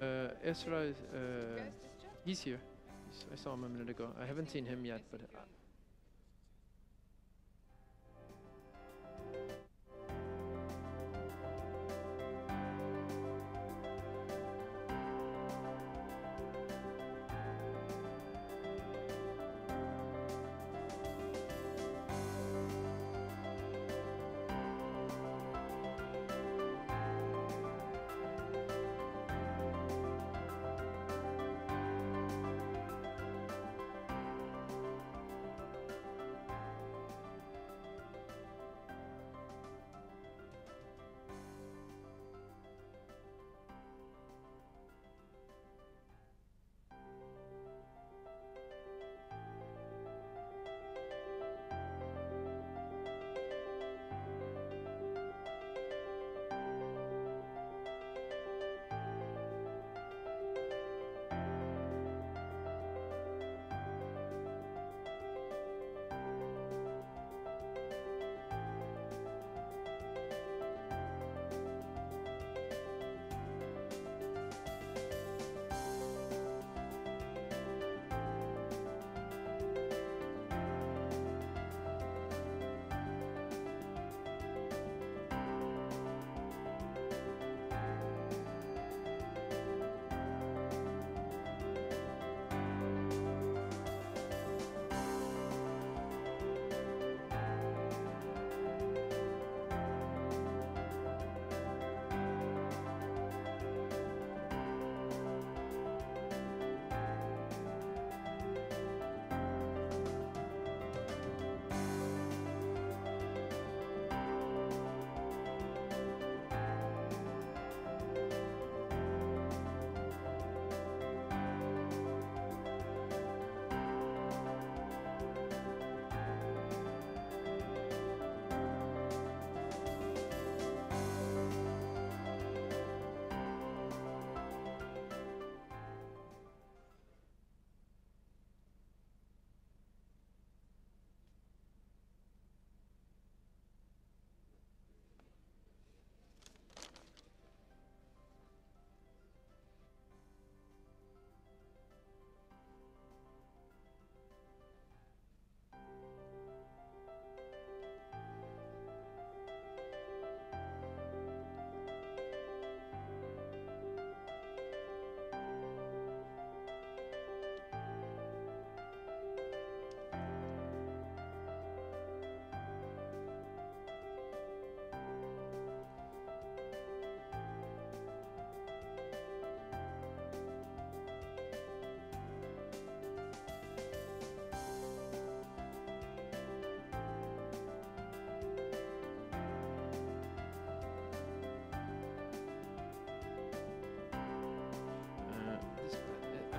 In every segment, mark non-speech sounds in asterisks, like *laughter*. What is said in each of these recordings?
Uh, Ezra, is, uh, he's here. I saw him a minute ago. I haven't seen him yet, but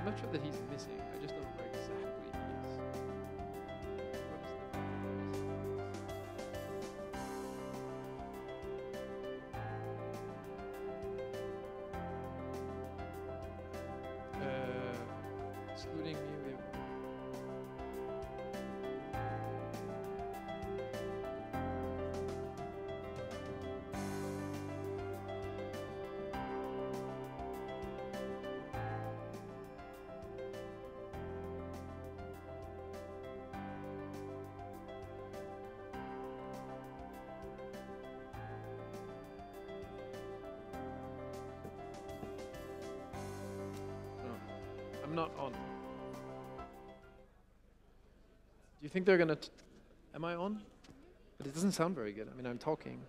I'm not sure that he's missing. I just don't know I'm not on. Do you think they're gonna? T- am I on? But it doesn't sound very good. I mean, I'm talking.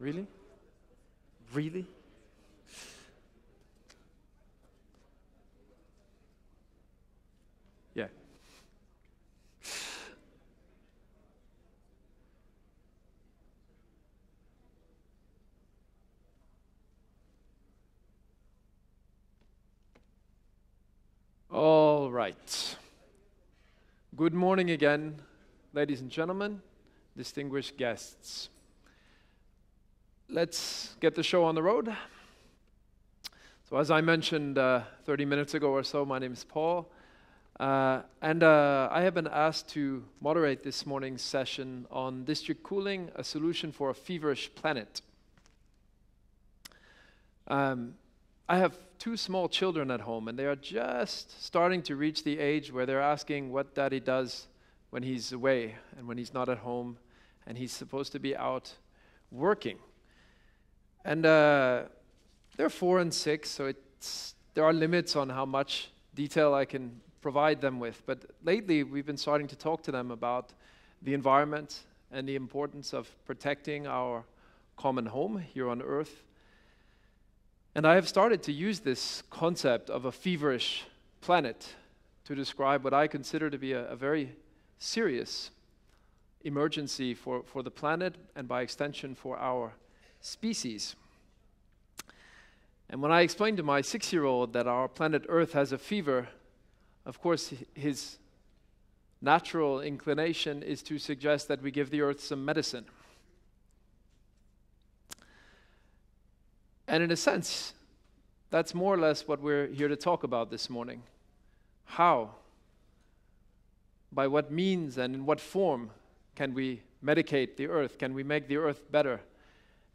Really? Really? Yeah. All right. Good morning again, ladies and gentlemen, distinguished guests. Let's get the show on the road. So, as I mentioned uh, 30 minutes ago or so, my name is Paul, uh, and uh, I have been asked to moderate this morning's session on district cooling, a solution for a feverish planet. Um, I have two small children at home, and they are just starting to reach the age where they're asking what daddy does when he's away and when he's not at home and he's supposed to be out working. And uh, they're four and six, so there are limits on how much detail I can provide them with. But lately, we've been starting to talk to them about the environment and the importance of protecting our common home here on earth and I have started to use this concept of a feverish planet to describe what I consider to be a, a very serious emergency for, for the planet and by extension for our species. And when I explained to my six year old that our planet Earth has a fever, of course, his natural inclination is to suggest that we give the Earth some medicine. And in a sense, that's more or less what we're here to talk about this morning. How, by what means, and in what form can we medicate the earth? Can we make the earth better?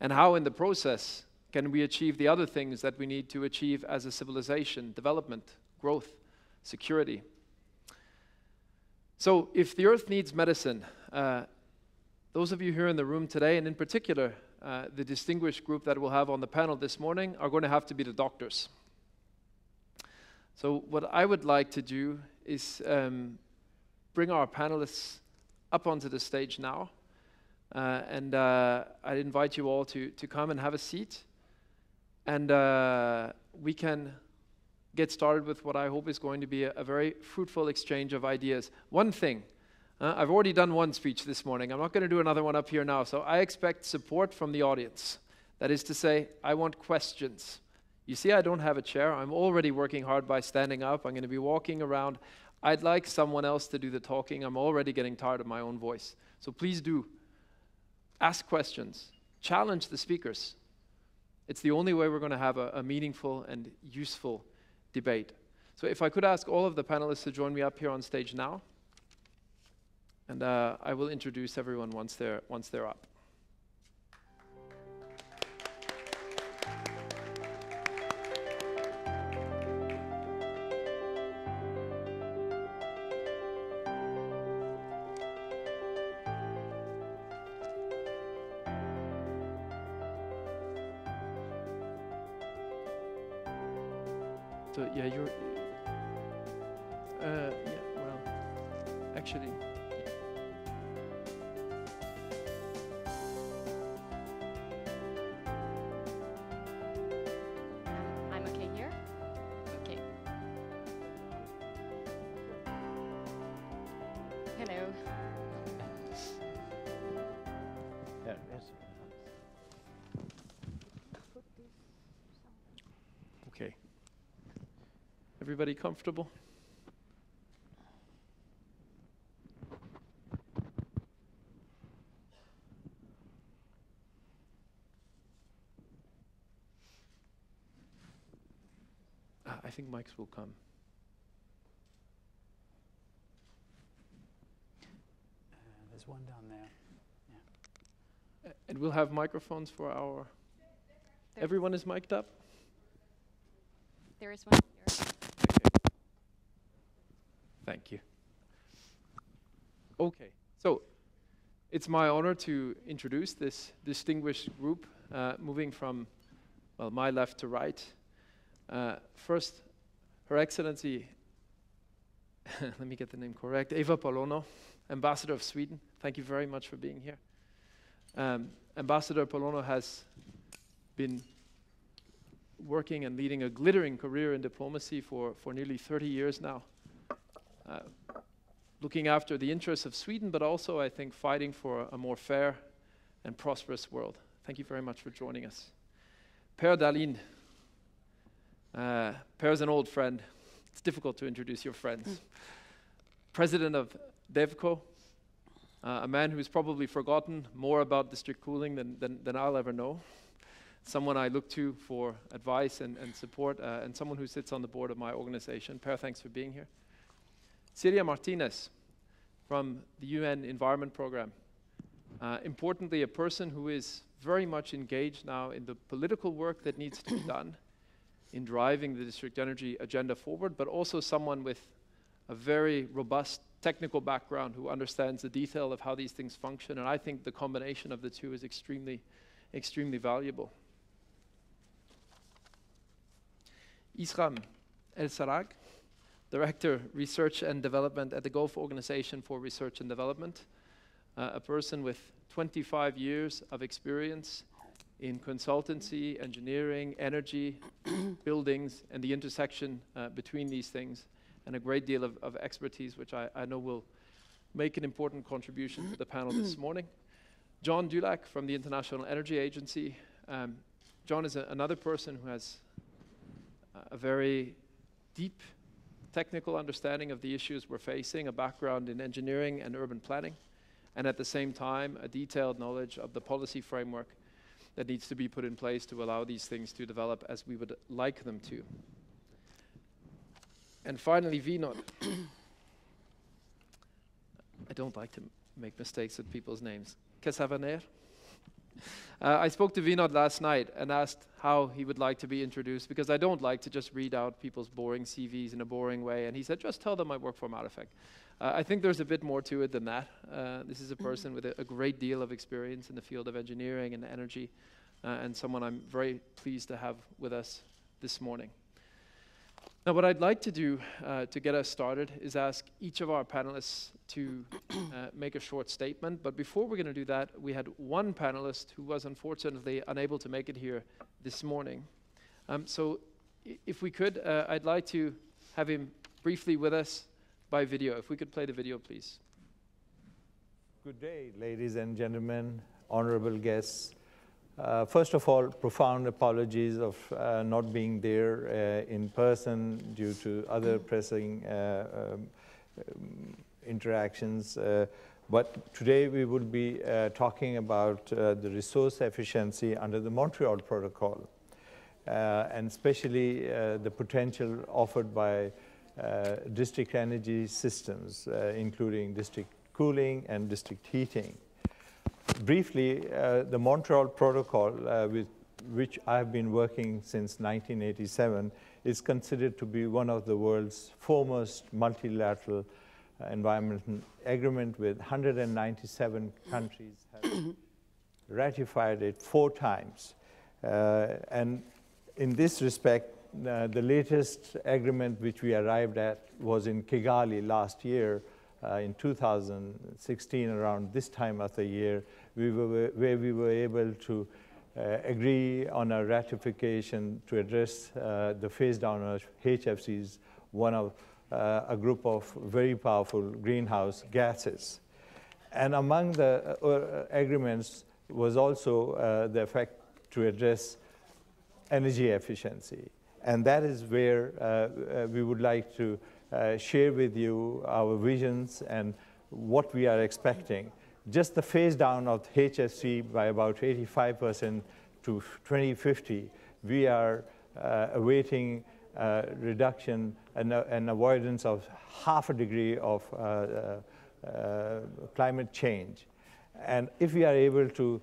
And how, in the process, can we achieve the other things that we need to achieve as a civilization development, growth, security? So, if the earth needs medicine, uh, those of you here in the room today, and in particular uh, the distinguished group that we'll have on the panel this morning are going to have to be the doctors. So, what I would like to do is um, bring our panelists up onto the stage now. Uh, and uh, I invite you all to, to come and have a seat. And uh, we can get started with what I hope is going to be a, a very fruitful exchange of ideas. One thing uh, I've already done one speech this morning. I'm not going to do another one up here now. So I expect support from the audience. That is to say, I want questions. You see, I don't have a chair. I'm already working hard by standing up. I'm going to be walking around. I'd like someone else to do the talking. I'm already getting tired of my own voice. So please do ask questions, challenge the speakers. It's the only way we're going to have a, a meaningful and useful debate. So if I could ask all of the panelists to join me up here on stage now. And uh, I will introduce everyone once they're, once they're up. Everybody comfortable? Uh, I think mics will come. Uh, there's one down there. Yeah. And we'll have microphones for our. Everyone is mic'd up? There is one. Thank you. Okay, so it's my honor to introduce this distinguished group, uh, moving from, well, my left to right. Uh, first, Her Excellency, *laughs* let me get the name correct, Eva Polano, Ambassador of Sweden. Thank you very much for being here. Um, Ambassador Polano has been working and leading a glittering career in diplomacy for, for nearly 30 years now. Uh, looking after the interests of Sweden, but also, I think, fighting for a more fair and prosperous world. Thank you very much for joining us. Per Dahlin. Uh, per is an old friend. It's difficult to introduce your friends. Mm. President of Devcco, uh, a man who's probably forgotten more about district cooling than, than, than I'll ever know. Someone I look to for advice and, and support, uh, and someone who sits on the board of my organization. Per, thanks for being here. Siria Martinez from the UN Environment Programme. Uh, importantly, a person who is very much engaged now in the political work that needs to be done in driving the district energy agenda forward, but also someone with a very robust technical background who understands the detail of how these things function. And I think the combination of the two is extremely, extremely valuable. Isram El Sarag, Director, Research and Development at the Gulf Organization for Research and Development, uh, a person with 25 years of experience in consultancy, engineering, energy, *clears throat* buildings, and the intersection uh, between these things, and a great deal of, of expertise, which I, I, know will make an important contribution to the panel this *clears throat* morning. John Dulac from the International Energy Agency. Um, John is a, another person who has a very deep technical understanding of the issues we're facing, a background in engineering and urban planning, and at the same time, a detailed knowledge of the policy framework that needs to be put in place to allow these things to develop as we would like them to. And finally, Vinod. *coughs* I don't like to make mistakes with people's names. Kesavaner? *laughs* Uh, I spoke to Vinod last night and asked how he would like to be introduced because I don't like to just read out people's boring CVs in a boring way. And he said, just tell them I work for Matteffect. Uh, I think there's a bit more to it than that. Uh, this is a person with a, a, great deal of experience in the field of engineering and energy, uh, and someone I'm very pleased to have with us this morning. Now, what I'd like to do uh, to get us started is ask each of our panelists to uh, make a short statement. But before we're going to do that, we had one panelist who was unfortunately unable to make it here this morning. Um, so, if we could, uh, I'd like to have him briefly with us by video. If we could play the video, please. Good day, ladies and gentlemen, honorable guests. Uh, first of all, profound apologies of uh, not being there uh, in person due to other pressing uh, um, um, interactions. Uh, but today we will be uh, talking about the resource efficiency under the Montreal Protocol, and especially the potential offered by district energy systems, including district cooling and district heating briefly, uh, the Montreal Protocol, uh, with which I've been working since 1987, is considered to be one of the world's foremost multilateral environmental agreement with 197 countries have *coughs* ratified it four times. Uh, and in this respect, uh, the latest agreement which we arrived at was in Kigali last year, uh, in 2016, around this time of the year, we were, where we were able to uh, agree on a ratification to address uh, the phase down of HFCs, one of uh, a group of very powerful greenhouse gases. And among the uh, agreements was also uh, the effect to address energy efficiency. And that is where uh, we would like to share with you our visions and what we are expecting just the phase down of HFC by about 85% to 2050, we are uh, awaiting uh, reduction and uh, an avoidance of half a degree of uh, uh, uh, climate change. And if we are able to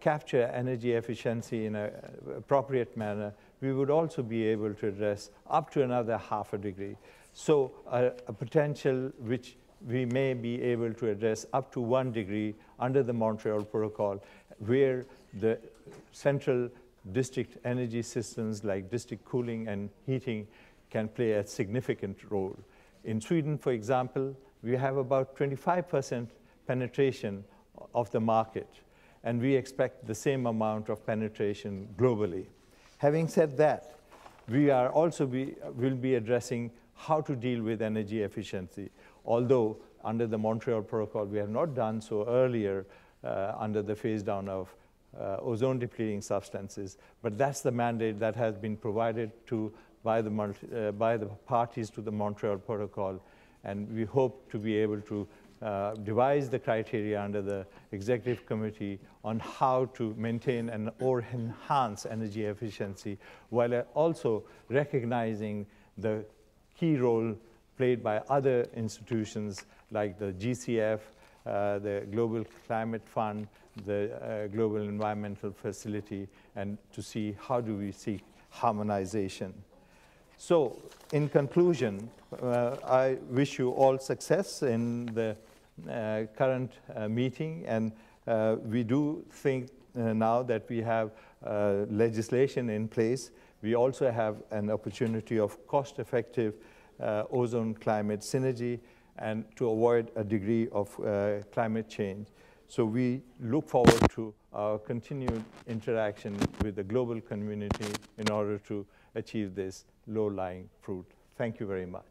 capture energy efficiency in an appropriate manner, we would also be able to address up to another half a degree. So a potential which we may be able to address up to one degree under the Montreal Protocol, where the central district energy systems like district cooling and heating can play a significant role. In Sweden, for example, we have about 25% penetration of the market, and we expect the same amount of penetration globally. Having said that, we are also be, will be addressing how to deal with energy efficiency although under the Montreal Protocol we have not done so earlier uh, under the phase down of uh, ozone depleting substances. But that's the mandate that has been provided to by the, uh, by the parties to the Montreal Protocol. And we hope to be able to uh, devise the criteria under the executive committee on how to maintain and or enhance energy efficiency while also recognizing the key role played by other institutions like the GCF, uh, the Global Climate Fund, the uh, Global Environmental Facility, and to see how do we seek harmonization. So, in conclusion, uh, I wish you all success in the uh, current uh, meeting, and uh, we do think now that we have legislation in place, we also have an opportunity of cost-effective ozone climate synergy and to avoid a degree of climate change. So we look forward to our continued interaction with the global community in order to achieve this low-lying fruit. Thank you very much.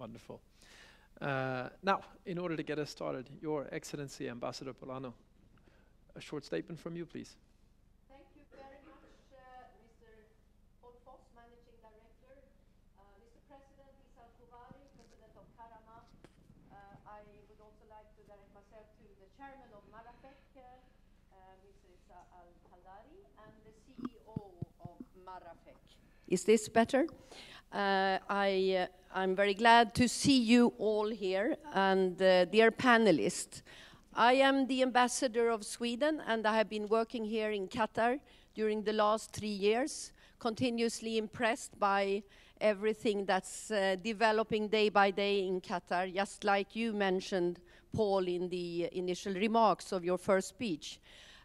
Wonderful. Uh, now, in order to get us started, Your Excellency Ambassador Polano, a short statement from you, please. Thank you very much, uh, Mr. Paul Foss, Managing Director. Uh, Mr. President Issa Al-Kuwari, President of Kahramaa. Uh, I would also like to direct myself to the Chairman of Marafeq, uh, uh, Mr. Isa Al-Haldari, and the CEO of Marafeq. Is this better? Uh, I, uh, I'm very glad to see you all here and uh, dear panelists. I am the ambassador of Sweden and I have been working here in Qatar during the last three years, continuously impressed by everything that's uh, developing day by day in Qatar, just like you mentioned, Paul, in the initial remarks of your first speech.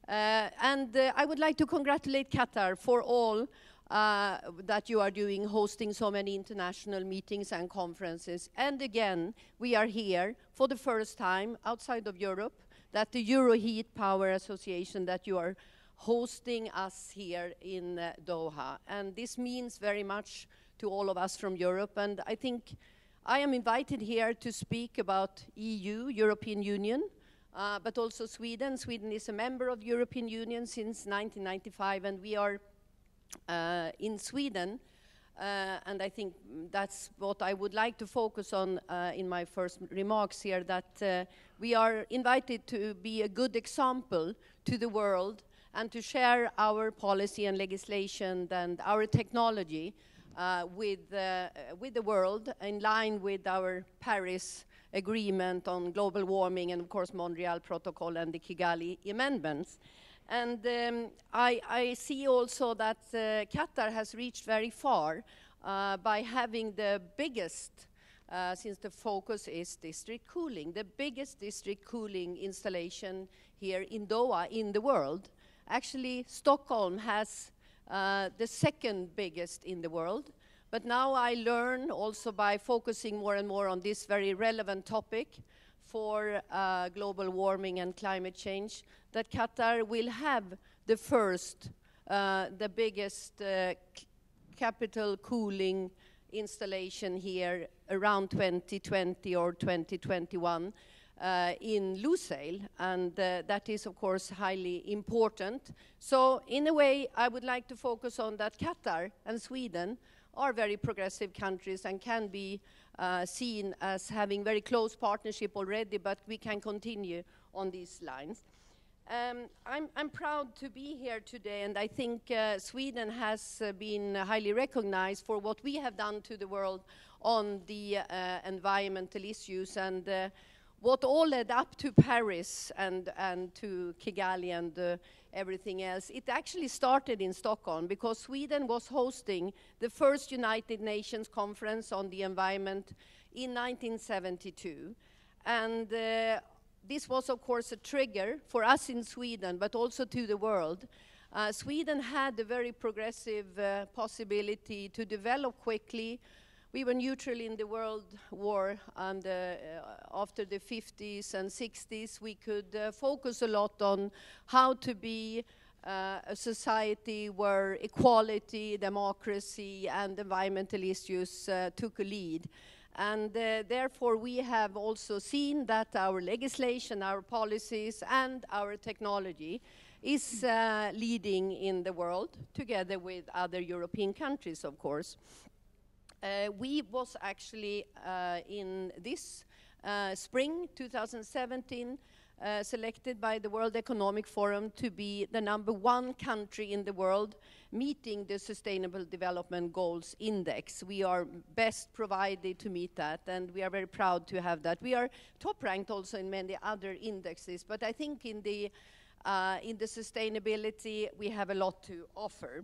Uh, and uh, I would like to congratulate Qatar for all uh, that you are doing, hosting so many international meetings and conferences. And again, we are here for the first time outside of Europe, that the Euroheat Power Association that you are hosting us here in uh, Doha. And this means very much to all of us from Europe. And I think I am invited here to speak about EU, European Union, uh, but also Sweden. Sweden is a member of European Union since 1995, and we are in Sweden, uh, and I think that's what I would like to focus on uh, in my first remarks here, that uh, we are invited to be a good example to the world and to share our policy and legislation and our technology uh, with, uh, with the world in line with our Paris Agreement on global warming and of course Montreal Protocol and the Kigali amendments. And um, I, I, see also that uh, Qatar has reached very far uh, by having the biggest, uh, since the focus is district cooling, the biggest district cooling installation here in Doha in the world. Actually, Stockholm has uh, the second biggest in the world. But now I learn also by focusing more and more on this very relevant topic for uh, global warming and climate change, that Qatar will have the first, uh, the biggest uh, capital cooling installation here around 2020 or 2021 uh, in Lusail, and uh, that is, of course, highly important. So, in a way, I would like to focus on that Qatar and Sweden are very progressive countries and can be uh, seen as having very close partnership already, but we can continue on these lines. Um, I'm, I'm, proud to be here today, and I think uh, Sweden has uh, been highly recognized for what we have done to the world on the uh, environmental issues and uh, what all led up to Paris and, and to Kigali and everything else. It actually started in Stockholm because Sweden was hosting the first United Nations conference on the environment in 1972. And uh, this was, of course, a trigger for us in Sweden, but also to the world. Uh, Sweden had a very progressive uh, possibility to develop quickly. We were neutral in the World War, and uh, after the 50s and 60s, we could uh, focus a lot on how to be uh, a society where equality, democracy, and environmental issues uh, took a lead. And uh, therefore, we have also seen that our legislation, our policies, and our technology is uh, leading in the world, together with other European countries, of course. Uh, we was actually uh, in this uh, spring 2017 uh, selected by the World Economic Forum to be the number one country in the world meeting the Sustainable Development Goals Index. We are best provided to meet that, and we are very proud to have that. We are top ranked also in many other indexes, but I think in the uh, in the sustainability, we have a lot to offer.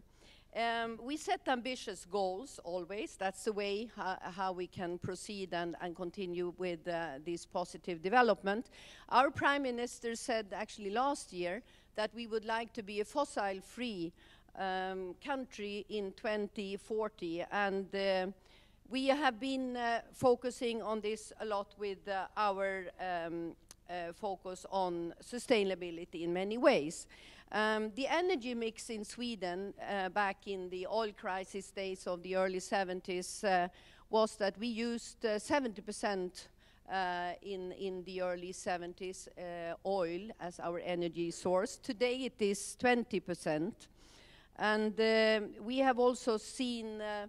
Um, we set ambitious goals always. That's the way ho- how we can proceed and, and continue with uh, this positive development. Our Prime Minister said actually last year that we would like to be a fossil free um, country in 2040. And uh, we have been uh, focusing on this a lot with uh, our um, uh, focus on sustainability in many ways. Um, the energy mix in Sweden uh, back in the oil crisis days of the early 70s uh, was that we used uh, 70% uh, in, in the early 70s uh, oil as our energy source. Today it is 20%. And um we have also seen uh,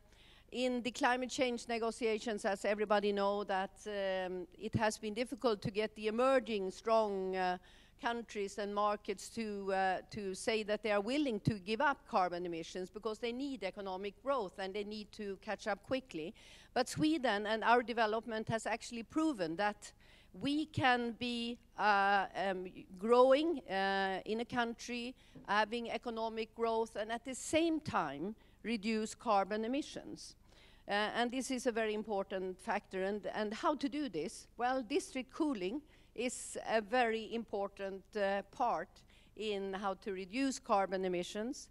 in the climate change negotiations, as everybody know, that um, it has been difficult to get the emerging strong uh, countries and markets to, uh, to say that they are willing to give up carbon emissions because they need economic growth and they need to catch up quickly. But Sweden and our development has actually proven that we can be uh, um, growing uh, in a country, having economic growth, and at the same time reduce carbon emissions. Uh, and this is a very important factor. And, and how to do this? Well, district cooling is a very important uh, part in how to reduce carbon emissions.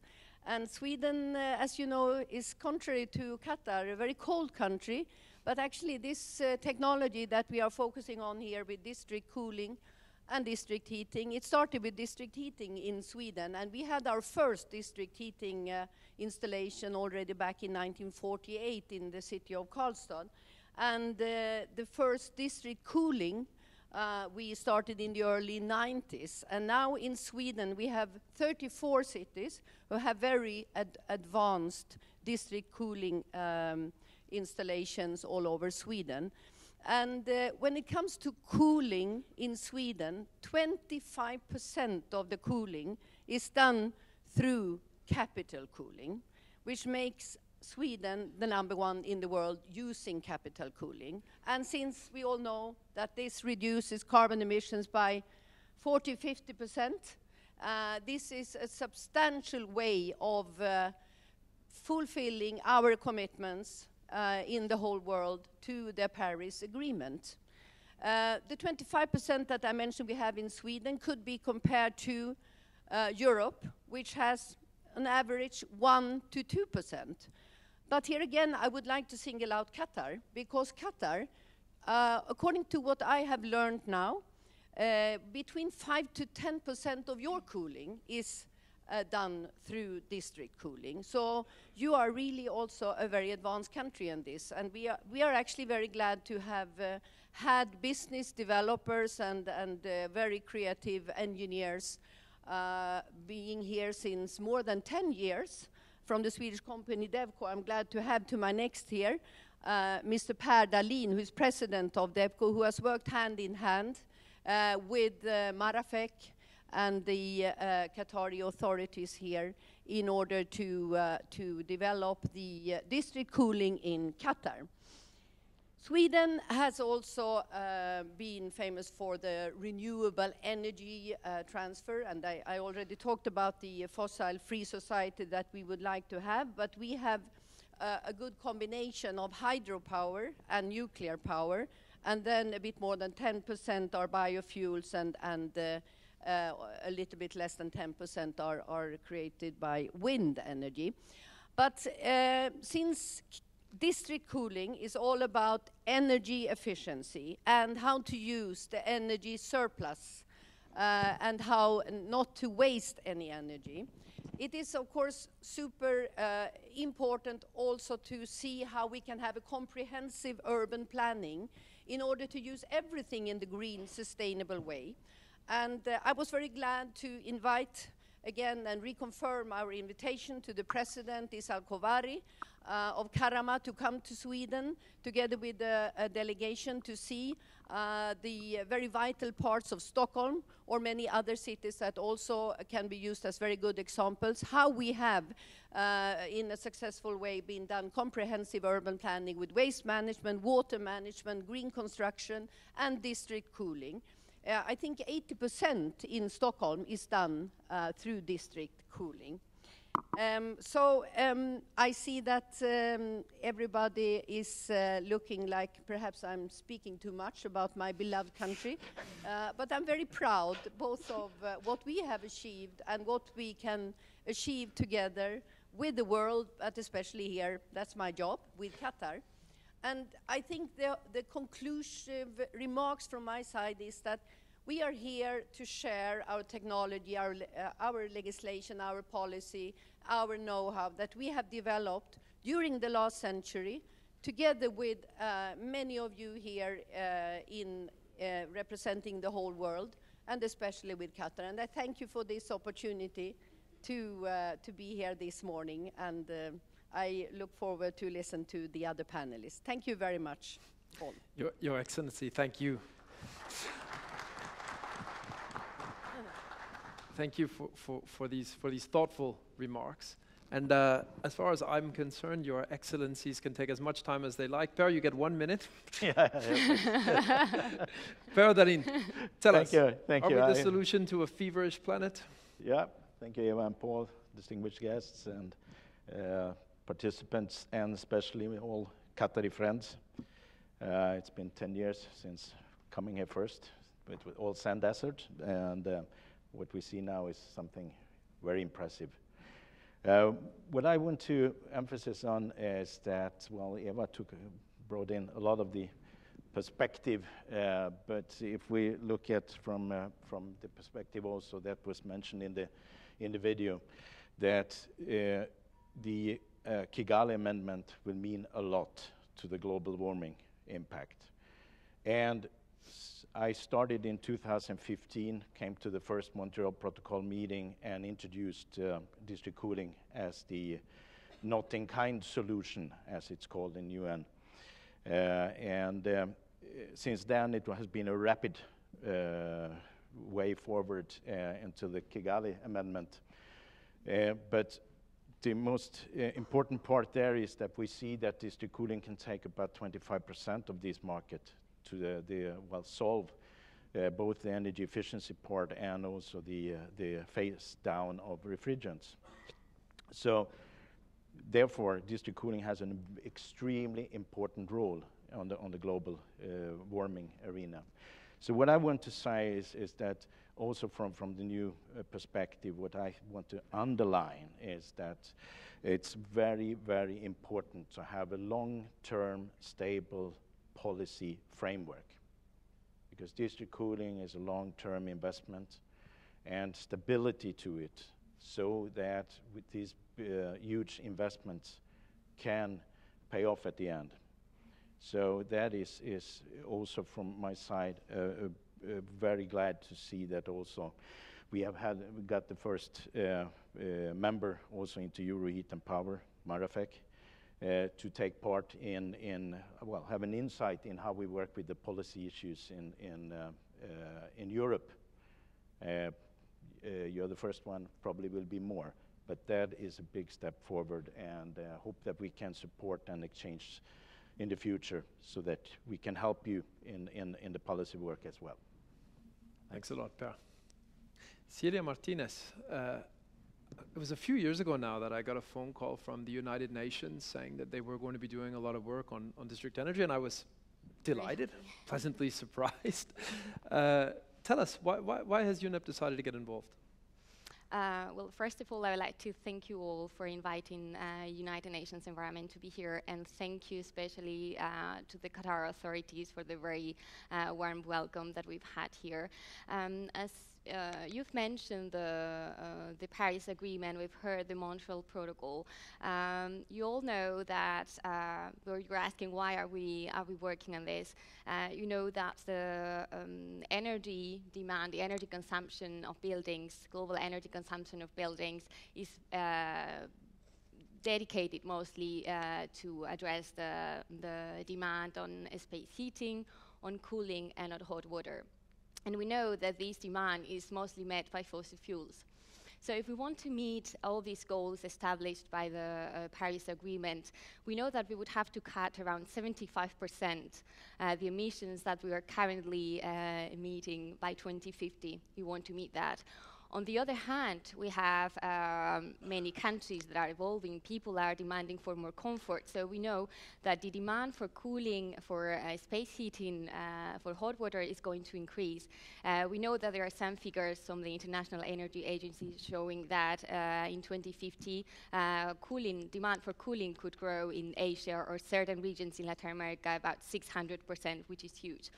And Sweden, uh, as you know, is contrary to Qatar, a very cold country. But actually, this uh, technology that we are focusing on here with district cooling and district heating, it started with district heating in Sweden. And we had our first district heating uh, installation already back in 1948 in the city of Karlstad. And uh, the first district cooling uh, we started in the early 90s. And now in Sweden, we have 34 cities who have very ad advanced district cooling um, installations all over Sweden. And uh, when it comes to cooling in Sweden, 25% of the cooling is done through capital cooling, which makes Sweden the number one in the world using capital cooling. And since we all know that this reduces carbon emissions by 40, 50%, uh, this is a substantial way of uh, fulfilling our commitments uh, in the whole world to the Paris Agreement. Uh, the 25% that I mentioned we have in Sweden could be compared to uh, Europe, which has an average 1 to 2%. But here again, I would like to single out Qatar, because Qatar, uh, according to what I have learned now, uh, between 5 to 10% of your cooling is uh, done through district cooling. So you are really also a very advanced country in this. And we are, we are actually very glad to have uh, had business developers and, and uh, very creative engineers uh, being here since more than 10 years from the Swedish company Devcco. I'm glad to have to my next here uh, Mr. Per Dahlin, who is president of Devcco, who has worked hand in hand uh, with uh, Marafeq and the uh, Qatari authorities here in order to, uh, to develop the uh, district cooling in Qatar. Sweden has also uh, been famous for the renewable energy uh, transfer, and I, I, already talked about the fossil-free society that we would like to have, but we have uh, a good combination of hydropower and nuclear power, and then a bit more than 10% are biofuels and, and uh, uh, a little bit less than 10% are, are created by wind energy. But uh, since district cooling is all about energy efficiency and how to use the energy surplus uh, and how not to waste any energy. It is, of course, super uh, important also to see how we can have a comprehensive urban planning in order to use everything in the green, sustainable way. And uh, I was very glad to invite again and reconfirm our invitation to the President Issa Al Kuwari uh, of Kahramaa to come to Sweden together with a, a delegation to see uh, the very vital parts of Stockholm or many other cities that also can be used as very good examples, how we have uh, in a successful way been done comprehensive urban planning with waste management, water management, green construction and district cooling. uh, I think 80% in Stockholm is done uh, through district cooling. Um, so um, I see that um, everybody is uh, looking like perhaps I'm speaking too much about my beloved country, uh, but I'm very proud both of uh, what we have achieved and what we can achieve together with the world, but especially here. That's my job with Qatar. And I think the, the conclusive remarks from my side is that we are here to share our technology, our, uh, our legislation, our policy, our know-how that we have developed during the last century, together with uh, many of you here uh, in uh, representing the whole world, and especially with Qatar. And I thank you for this opportunity to, uh, to be here this morning, and uh, I look forward to listen to the other panelists. Thank you very much, all. Your, Your Excellency, thank you. Thank you for, for, for, these, for these thoughtful remarks. And uh, as far as I'm concerned, Your Excellencies can take as much time as they like. Per, you get one minute. *laughs* yeah, yeah, *laughs* Per Darin, tell Thank us, you, thank are you. we the solution to a feverish planet? Yeah, thank you, Eva and Paul, distinguished guests and uh, participants, and especially all Qatari friends. Uh, it's been 10 years since coming here first, with, with all sand desert, and uh, what we see now is something very impressive. Uh, what I want to emphasize on is that, well, Eva took, brought in a lot of the perspective, uh, but if we look at from, uh, from the perspective also that was mentioned in the, in the video, that uh, the uh, Kigali Amendment will mean a lot to the global warming impact. And I started in 2015, came to the first Montreal Protocol meeting and introduced uh, district cooling as the not in kind solution, as it's called in UN. Uh, and um, since then, it has been a rapid uh, way forward uh, into the Kigali Amendment. Uh, but the most uh, important part there is that we see that district cooling can take about 25% of this market to the, the well, solve uh, both the energy efficiency part and also the, uh, the phase down of refrigerants. So therefore, district cooling has an extremely important role on the, on the global uh, warming arena. So what I want to say is, is that also from, from the new uh, perspective, what I want to underline is that it's very, very important to have a long-term, stable policy framework because district cooling is a long-term investment and stability to it so that with these uh, huge investments can pay off at the end. So that is, is also from my side uh, uh, uh, very glad to see that also we have had we got the first uh, uh, member also into Euroheat and Power, Marafeq, to take part in, in well have an insight in how we work with the policy issues in in uh, uh, in Europe. Uh, uh, you're the first one, probably will be more, but that is a big step forward, and uh, hope that we can support and exchange in the future so that we can help you in, in, in the policy work as well. Thanks a lot, Per. Cecilia Martinez, uh, it was a few years ago now that I got a phone call from the United Nations saying that they were going to be doing a lot of work on, on district energy, and I was delighted, *laughs* pleasantly surprised. Uh, tell us, why, why, why has UNEP decided to get involved? Uh, well, first of all, I would like to thank you all for inviting uh, United Nations Environment to be here, and thank you especially uh, to the Qatar authorities for the very uh, warm welcome that we've had here. Um, as uh, you've mentioned the, uh, the Paris Agreement, we've heard the Montreal Protocol. Um, you all know that uh, you're asking why are we are we working on this? Uh, you know that the um, energy demand, the energy consumption of buildings, global energy consumption of buildings, is uh, dedicated mostly uh, to address the, the demand on space heating, on cooling, and on hot water. And we know that this demand is mostly met by fossil fuels. So if we want to meet all these goals established by the uh, Paris Agreement, we know that we would have to cut around 75% uh, the emissions that we are currently uh, emitting by 2050. We want to meet that. On the other hand, we have um, many countries that are evolving. People are demanding for more comfort. So we know that the demand for cooling, for uh, space heating, uh, for hot water is going to increase. Uh, we know that there are some figures from the International Energy Agency showing that uh, in 2050, uh, cooling demand for cooling could grow in Asia or certain regions in Latin America about 600%, which is huge.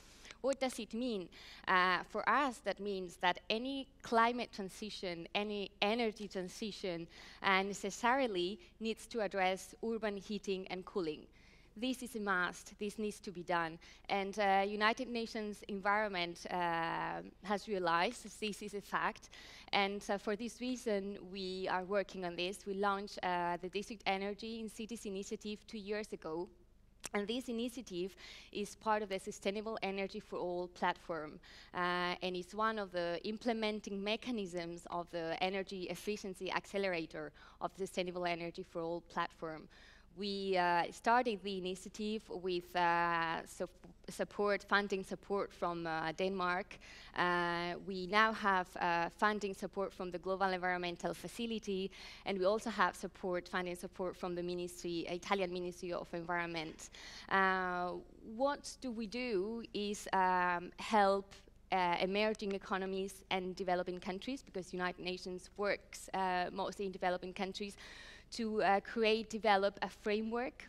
What does it mean? Uh, for us, that means that any climate transition, any energy transition, uh, necessarily needs to address urban heating and cooling. This is a must. This needs to be done. And uh, United Nations Environment uh, has realized this is a fact. And uh, for this reason, we are working on this. We launched uh, the District Energy in Cities initiative two years ago and this initiative is part of the Sustainable Energy for All platform, uh, and it's one of the implementing mechanisms of the Energy Efficiency Accelerator of the Sustainable Energy for All platform. We uh, started the initiative with uh, support, funding support from uh, Denmark. Uh, we now have uh, funding support from the Global Environmental Facility, and we also have support, funding support from the Ministry, Italian Ministry of Environment. Uh, what do we do is um, help emerging economies and developing countries because United Nations works mostly in developing countries to uh, create, develop a framework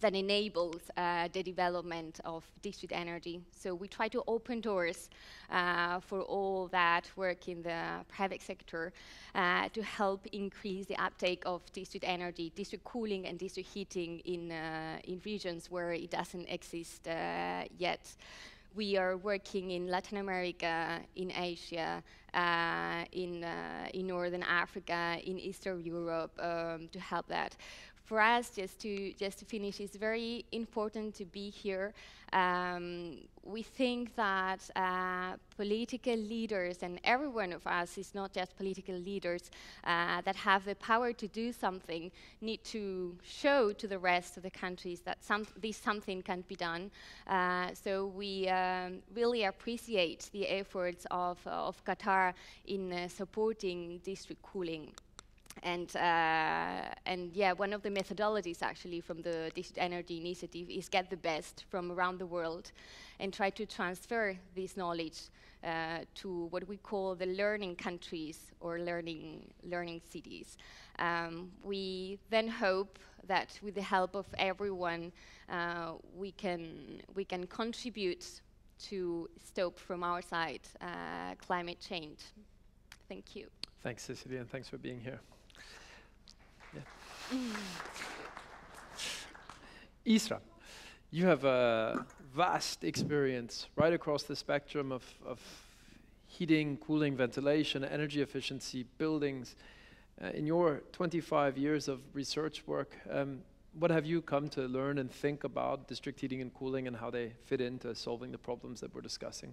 that enables uh, the development of district energy. So we try to open doors uh, for all that work in the private sector uh, to help increase the uptake of district energy, district cooling and district heating in, uh, in regions where it doesn't exist uh, yet. We are working in Latin America, in Asia, uh, in, uh, in Northern Africa, in Eastern Europe um, to help that for us, just to just to finish, it's very important to be here. Um, we think that uh, political leaders and every one of us is not just political leaders uh, that have the power to do something need to show to the rest of the countries that some this something can be done. Uh, so we um, really appreciate the efforts of, of Qatar in uh, supporting district cooling and uh, and yeah, one of the methodologies actually from the District Energy Initiative is get the best from around the world, and try to transfer this knowledge uh, to what we call the learning countries or learning learning cities. Um, we then hope that with the help of everyone, uh, we can we can contribute to stop from our side uh, climate change. Thank you. Thanks, Cecilia, and thanks for being here. Esam, you have a vast experience right across the spectrum of, of heating, cooling, ventilation, energy efficiency, buildings. Uh, in your 25 years of research work, um, what have you come to learn and think about district heating and cooling and how they fit into solving the problems that we're discussing?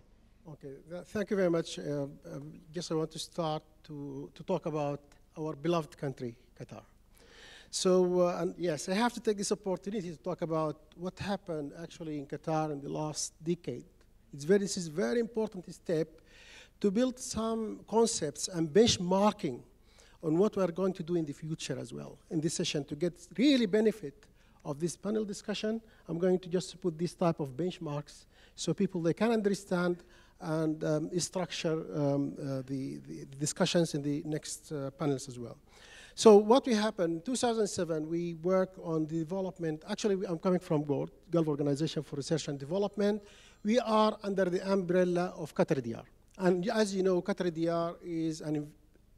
Okay, thank you very much. Uh, um, just I want to start to, to talk about our beloved country, Qatar. So, uh, yes, I have to take this opportunity to talk about what happened actually in Qatar in the last decade. It's very, this is a very important step to build some concepts and benchmarking on what we are going to do in the future as well in this session to get really benefit of this panel discussion. I'm going to just put this type of benchmarks so people they can understand and um, structure um, uh, the, the, discussions in the next uh, panels as well. So what we happened, 2007, we work on the development. Actually, I'm coming from Gulf Organization for Research and Development. We are under the umbrella of Qatari Diar. And as you know, Qatari Diar is an,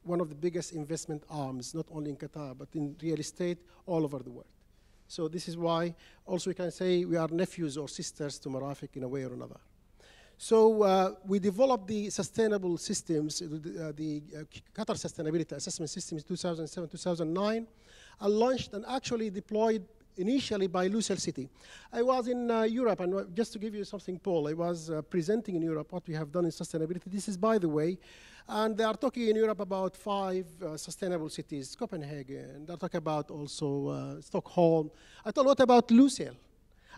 one of the biggest investment arms, not only in Qatar, but in real estate all over the world. So this is why also we can say we are nephews or sisters to Marafeq in a way or another. So uh, we developed the sustainable systems, uh, the, uh, Qatar Sustainability Assessment Systems 2007, 2009, and launched and actually deployed initially by Lusail City. I was in uh, Europe, and uh, just to give you something, Paul, I was uh, presenting in Europe what we have done in sustainability. This is, by the way, and they are talking in Europe about five uh, sustainable cities, Copenhagen, they're talking about also uh, Stockholm. I thought, what about Lusail?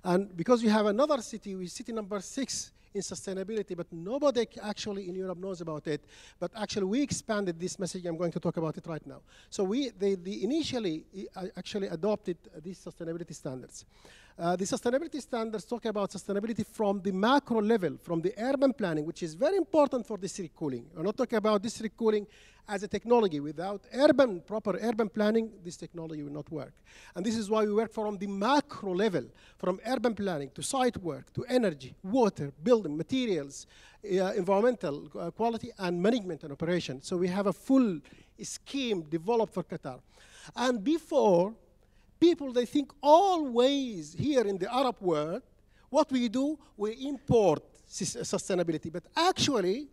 And because we have another city, we city number six in sustainability, but nobody actually in Europe knows about it. But actually, we expanded this message. I'm going to talk about it right now. So we they, they initially uh, actually adopted these sustainability standards. Uh, the sustainability standards talk about sustainability from the macro level, from the urban planning, which is very important for district cooling. We're not talking about district cooling as a technology. Without urban, proper urban planning, this technology will not work. And this is why we work from the macro level, from urban planning to site work, to energy, water, building, materials, uh, environmental uh, quality, and management and operation. So we have a full scheme developed for Qatar. And before, people, they think always here in the Arab world, what we do, we import sustainability. But actually,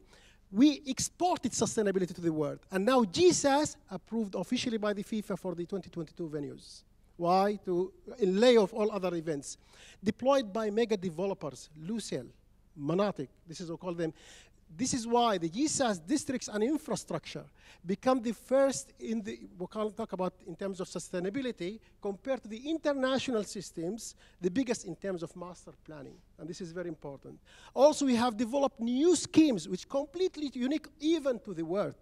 we exported sustainability to the world. And now GSAS approved officially by the FIFA for the 2022 venues. Why? To in lay of all other events. Deployed by mega developers, Lusail, Manateq, this is what we call them, this is why the GSAS districts and infrastructure become the first in the, we can talk about in terms of sustainability, compared to the international systems, the biggest in terms of master planning. And this is very important. Also, we have developed new schemes which completely unique even to the world.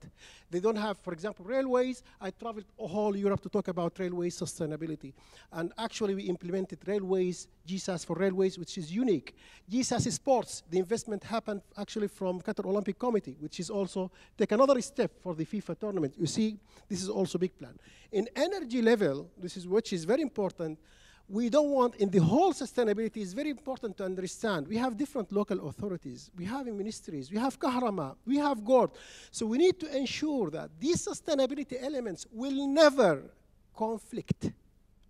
They don't have, for example, railways. I traveled whole Europe to talk about railway sustainability. And actually, we implemented railways, GSAS for railways, which is unique. GSAS sports, the investment happened actually from Qatar Olympic Committee, which is also take another step for the FIFA tournament. You see, this is also big plan. In energy level, this is which is very important, we don't want, in the whole sustainability, it's very important to understand. We have different local authorities. We have ministries. We have Kahramaa. We have GORD. So we need to ensure that these sustainability elements will never conflict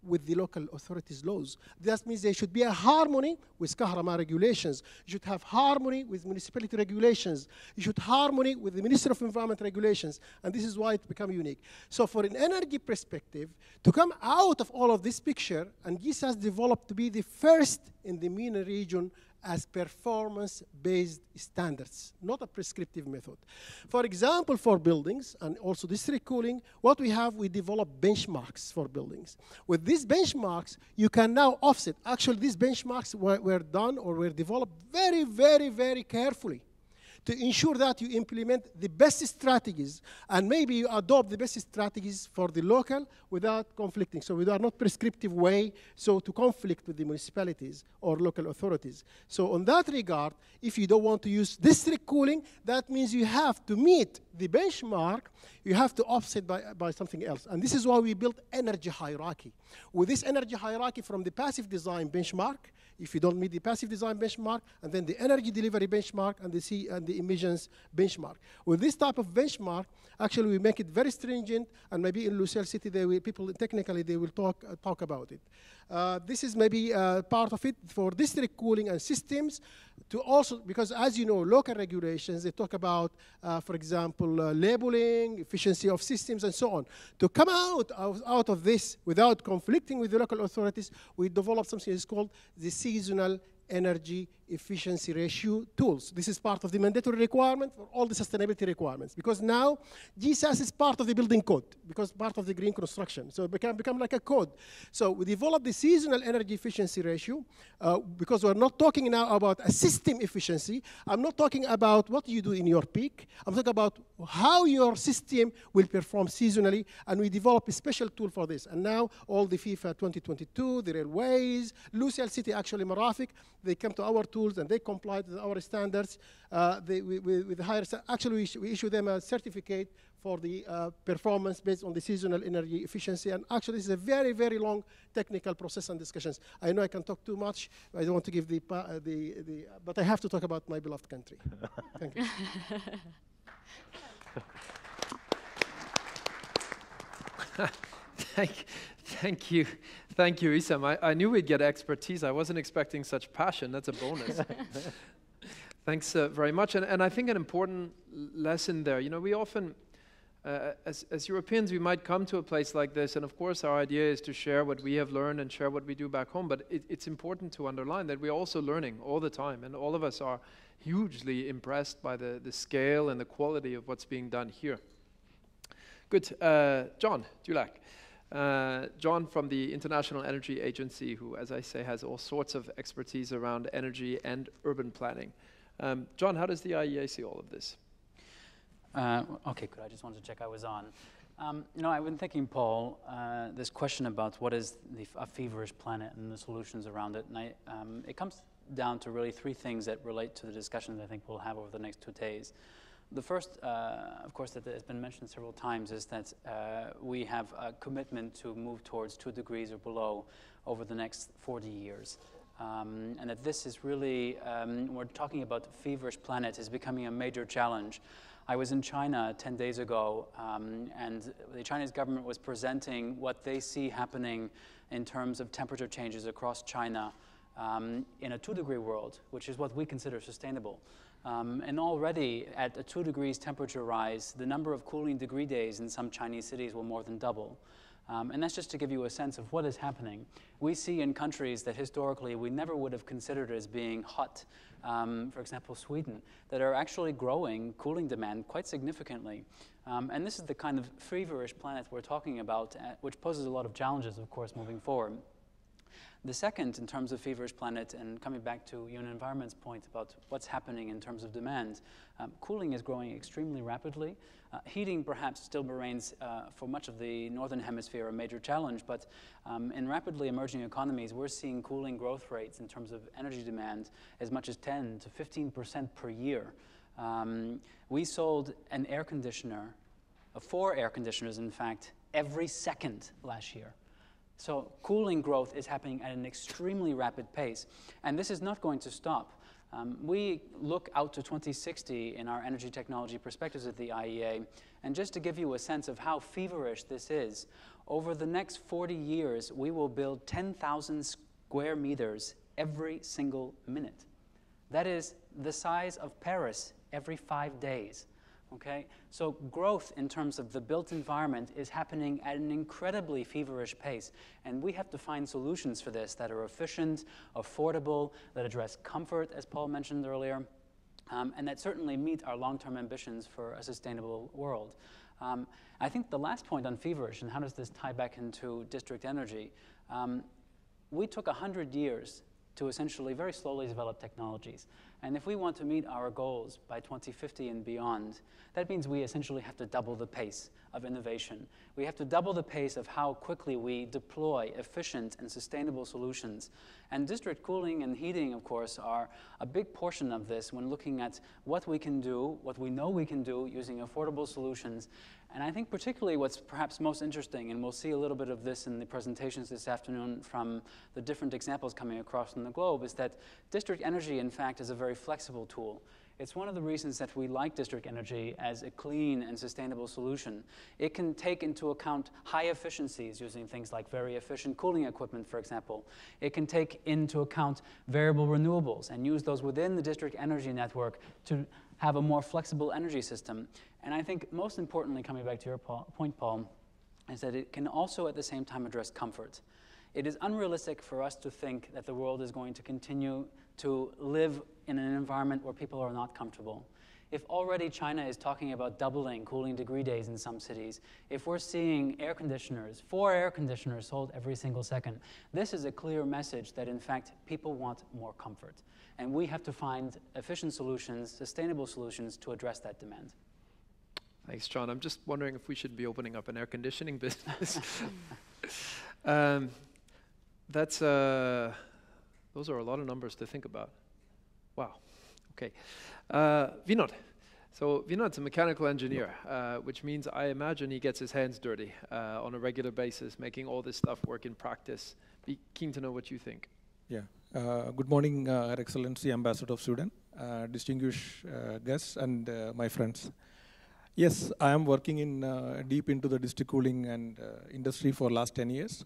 with the local authorities' laws. That means there should be a harmony with Kahramaa regulations. You should have harmony with municipality regulations. You should harmony with the Ministry of Environment regulations. And this is why it become unique. So for an energy perspective, to come out of all of this picture, and GSAS has developed to be the first in the MENA region as performance-based standards, not a prescriptive method. For example, for buildings and also district cooling, what we have, we develop benchmarks for buildings. With these benchmarks, you can now offset. Actually, these benchmarks were, were done or were developed very, very, very carefully to ensure that you implement the best strategies and maybe you adopt the best strategies for the local without conflicting. So we are not prescriptive way so to conflict with the municipalities or local authorities. So on that regard, if you don't want to use district cooling, that means you have to meet the benchmark, you have to offset by, by something else. And this is why we built energy hierarchy. With this energy hierarchy from the passive design benchmark, if you don't meet the passive design benchmark, and then the energy delivery benchmark and the, C, and the emissions benchmark. With this type of benchmark, actually we make it very stringent, and maybe in Lusail City, they will, people technically, they will talk, uh, talk about it. Uh, this is maybe uh, part of it for district cooling and systems to also, because as you know, local regulations, they talk about, uh, for example, uh, labeling, efficiency of systems, and so on. To come out of, out of this without conflicting with the local authorities, we developed something that's called the seasonal energy efficiency ratio tools. This is part of the mandatory requirement for all the sustainability requirements because now GSAS is part of the building code because part of the green construction. So it become, become like a code. So we developed the seasonal energy efficiency ratio uh, because we're not talking now about a system efficiency. I'm not talking about what you do in your peak. I'm talking about how your system will perform seasonally and we developed a special tool for this. And now all the FIFA 2022, the railways, Lusail City, actually Marafeq, they come to our tools and they complied with our standards. Uh, they, we, we, with higher, actually we, we, issue them a certificate for the uh, performance based on the seasonal energy efficiency. And actually, this is a very, very long technical process and discussions. I know I can talk too much. I don't want to give the, uh, the, the but I have to talk about my beloved country. Thank you. *laughs* thank, thank you. Thank you, Esam. I, I knew we'd get expertise. I wasn't expecting such passion. That's a bonus. *laughs* Thanks uh, very much. And, and I think an important lesson there, you know, we often Uh, as, as Europeans, we might come to a place like this, and of course, our idea is to share what we have learned and share what we do back home. But it, it's important to underline that we're also learning all the time, and all of us are hugely impressed by the, the scale and the quality of what's being done here. Good. Uh, John Dulac. Uh, John from the International Energy Agency, who, as I say, has all sorts of expertise around energy and urban planning. Um, John, how does the IEA see all of this? Uh, okay, good. I just wanted to check I was on. Um, you know, I've been thinking, Paul, uh, this question about what is the, a feverish planet and the solutions around it, and I, um, it comes down to really three things that relate to the discussions I think we'll have over the next two days. The first, uh, of course, that has been mentioned several times is that uh, we have a commitment to move towards two degrees or below over the next 40 years. Um, and that this is really, um, we're talking about feverish planet is becoming a major challenge. I was in China 10 days ago, um, and the Chinese government was presenting what they see happening in terms of temperature changes across China um, in a two degree world, which is what we consider sustainable. Um, and already at a two degrees temperature rise, the number of cooling degree days in some Chinese cities will more than double. Um, and that's just to give you a sense of what is happening. We see in countries that historically we never would have considered as being hot, um, for example, Sweden, that are actually growing cooling demand quite significantly. Um, and this is the kind of feverish planet we're talking about, uh, which poses a lot of challenges, of course, moving forward. The second, in terms of feverish planet, and coming back to UN Environment's point about what's happening in terms of demand, um, cooling is growing extremely rapidly. Uh, heating perhaps still remains, uh, for much of the northern hemisphere, a major challenge, but um, in rapidly emerging economies, we're seeing cooling growth rates in terms of energy demand as much as 10 to 15% per year. Um, we sold an air conditioner, uh, four air conditioners, in fact, every second last year. So cooling growth is happening at an extremely rapid pace, and this is not going to stop. Um, we look out to 2060 in our energy technology perspectives at the IEA, and just to give you a sense of how feverish this is, over the next 40 years, we will build 10,000 square meters every single minute. That is the size of Paris every five days. Okay? So growth in terms of the built environment is happening at an incredibly feverish pace. And we have to find solutions for this that are efficient, affordable, that address comfort, as Paul mentioned earlier, um, and that certainly meet our long-term ambitions for a sustainable world. Um, I think the last point on feverish, and how does this tie back into district energy, um, we took 100 years to essentially very slowly develop technologies. And if we want to meet our goals by 2050 and beyond, that means we essentially have to double the pace of innovation. We have to double the pace of how quickly we deploy efficient and sustainable solutions. And district cooling and heating, of course, are a big portion of this when looking at what we can do, what we know we can do using affordable solutions, and I think particularly what's perhaps most interesting, and we'll see a little bit of this in the presentations this afternoon from the different examples coming across from the globe, is that district energy, in fact, is a very flexible tool. It's one of the reasons that we like district energy as a clean and sustainable solution. It can take into account high efficiencies using things like very efficient cooling equipment, for example. It can take into account variable renewables and use those within the district energy network to have a more flexible energy system. And I think most importantly, coming back to your point, Paul, is that it can also at the same time address comfort. It is unrealistic for us to think that the world is going to continue to live in an environment where people are not comfortable. If already China is talking about doubling cooling degree days in some cities, if we're seeing air conditioners, four air conditioners sold every single second, this is a clear message that in fact people want more comfort. And we have to find efficient solutions, sustainable solutions to address that demand. Thanks, John. I'm just wondering if we should be opening up an air conditioning *laughs* business. *laughs* um, that's uh, those are a lot of numbers to think about. Wow. Okay. Uh, Vinod. So Vinod's a mechanical engineer, uh, which means I imagine he gets his hands dirty uh, on a regular basis, making all this stuff work in practice. Be keen to know what you think. Yeah. Uh, good morning, uh, Her Excellency Ambassador of Sweden, uh, distinguished guests, and my friends. Yes, I am working in uh, deep into the district cooling and uh, industry for last 10 years.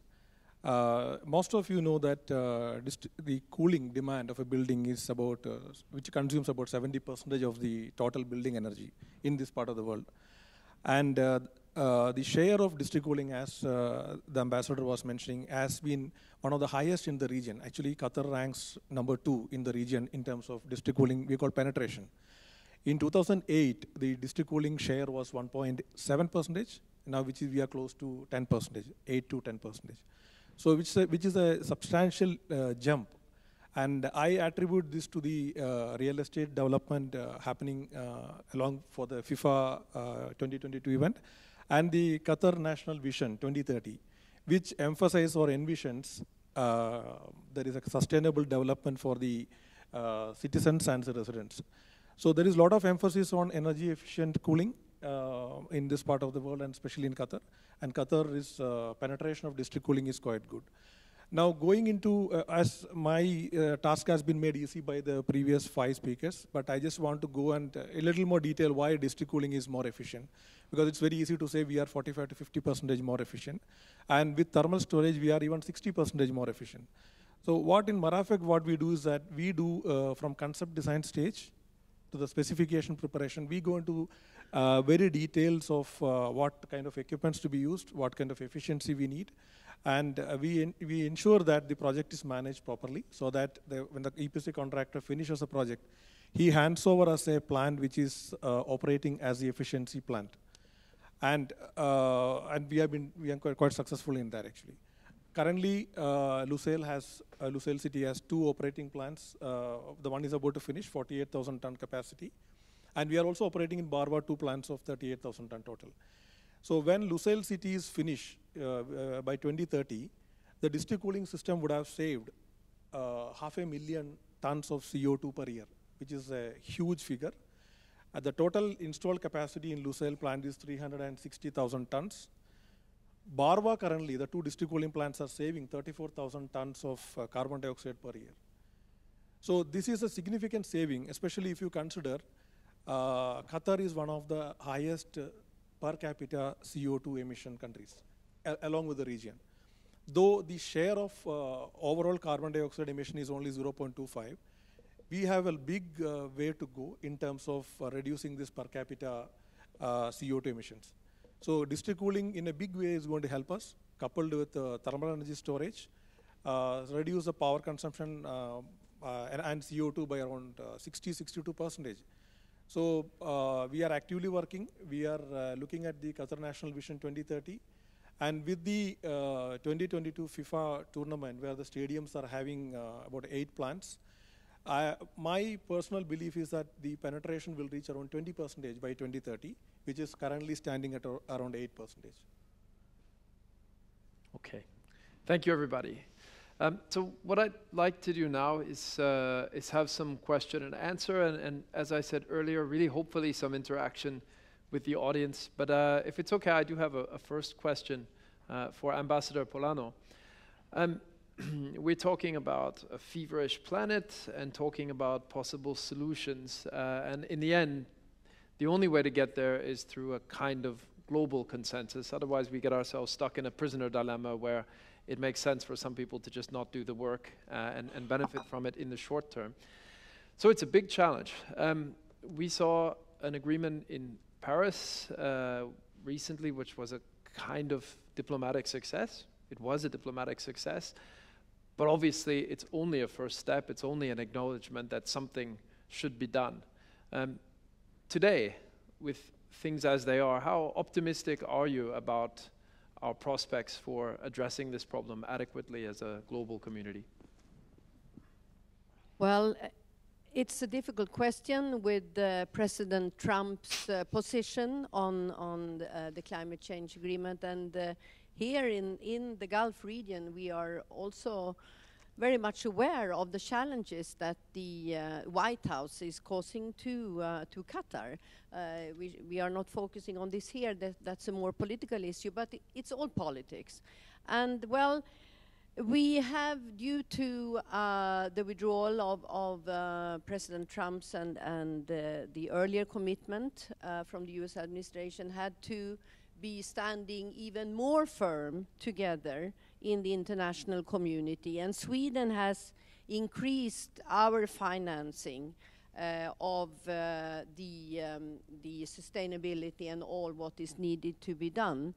Uh, most of you know that uh, the cooling demand of a building is about, uh, which consumes about 70 percent of the total building energy in this part of the world. And uh, uh, the share of district cooling, as uh, the ambassador was mentioning, has been one of the highest in the region. Actually, Qatar ranks number two in the region in terms of district cooling, we call penetration. In 2008, the district cooling share was 1.7 percentage, now which is we are close to 10 percentage, 8 to 10 percentage. So which is a, which is a substantial uh, jump. And I attribute this to the uh, real estate development uh, happening along for the FIFA uh, 2022 event and the Qatar National Vision 2030, which emphasizes or envisions uh, there is a sustainable development for the uh, citizens and the residents. So there is a lot of emphasis on energy efficient cooling in this part of the world and especially in Qatar. And Qatar is uh, penetration of district cooling is quite good. Now going into, uh, as my uh, task has been made easy by the previous five speakers, but I just want to go and uh, a little more detail why district cooling is more efficient. Because it's very easy to say we are 45 to 50 percentage more efficient. And with thermal storage, we are even 60 percentage more efficient. So what in Marafeq, what we do is that we do uh, from concept design stage to the specification preparation, we go into uh, very details of uh, what kind of equipments to be used, what kind of efficiency we need, and uh, we, in, we ensure that the project is managed properly so that the, when the EPC contractor finishes a project, he hands over us a plant which is uh, operating as the efficiency plant. And, uh, and we have been we are quite, quite successful in that actually. Currently, uh, has uh, City has two operating plants. Uh, the one is about to finish, 48,000 ton capacity, and we are also operating in Barwa two plants of 38,000 ton total. So when Lusail City is finished uh, uh, by 2030, the district cooling system would have saved uh, half a million tons of CO2 per year, which is a huge figure. Uh, the total installed capacity in Lusail plant is 360,000 tons. Barwa currently, the two district cooling plants are saving 34,000 tons of uh, carbon dioxide per year. So this is a significant saving, especially if you consider uh, Qatar is one of the highest uh, per capita CO2 emission countries, along with the region. Though the share of uh, overall carbon dioxide emission is only 0.25, we have a big uh, way to go in terms of uh, reducing this per capita uh, CO2 emissions. So district cooling in a big way is going to help us, coupled with thermal energy storage, reduce the power consumption and, and CO2 by around uh, 60, 62 percentage. So uh, we are actively working. We are uh, looking at the Qatar National Vision 2030. And with the uh, 2022 FIFA tournament, where the stadiums are having uh, about eight plants, I, my personal belief is that the penetration will reach around 20 percentage by 2030, which is currently standing at around 8 percentage. Okay. Thank you, everybody. Um, so what I'd like to do now is, uh, is have some question and answer, and, and as I said earlier, really hopefully some interaction with the audience. But uh, if it's okay, I do have a, a first question uh, for Ambassador Polano. Um, *clears throat* we're talking about a feverish planet and talking about possible solutions, uh, and in the end, the only way to get there is through a kind of global consensus. Otherwise, we get ourselves stuck in a prisoner dilemma where it makes sense for some people to just not do the work uh, and, and benefit from it in the short term. So it's a big challenge. Um, we saw an agreement in Paris uh, recently, which was a kind of diplomatic success. It was a diplomatic success. But obviously, it's only a first step. It's only an acknowledgement that something should be done. Um, today, with things as they are, how optimistic are you about our prospects for addressing this problem adequately as a global community? Well, it's a difficult question with uh, President Trump's uh, position on on the, uh, the climate change agreement, and uh, here in in the Gulf region, we are also very much aware of the challenges that the uh, White House is causing to uh, to Qatar. Uh, we we are not focusing on this here. That that's a more political issue, but it's all politics, and well. We have, due to uh, the withdrawal of, of uh, President Trump's and, and uh, the earlier commitment from the US administration, had to be standing even more firm together in the international community. And Sweden has increased our financing uh, of uh, the, um, the sustainability and all what is needed to be done.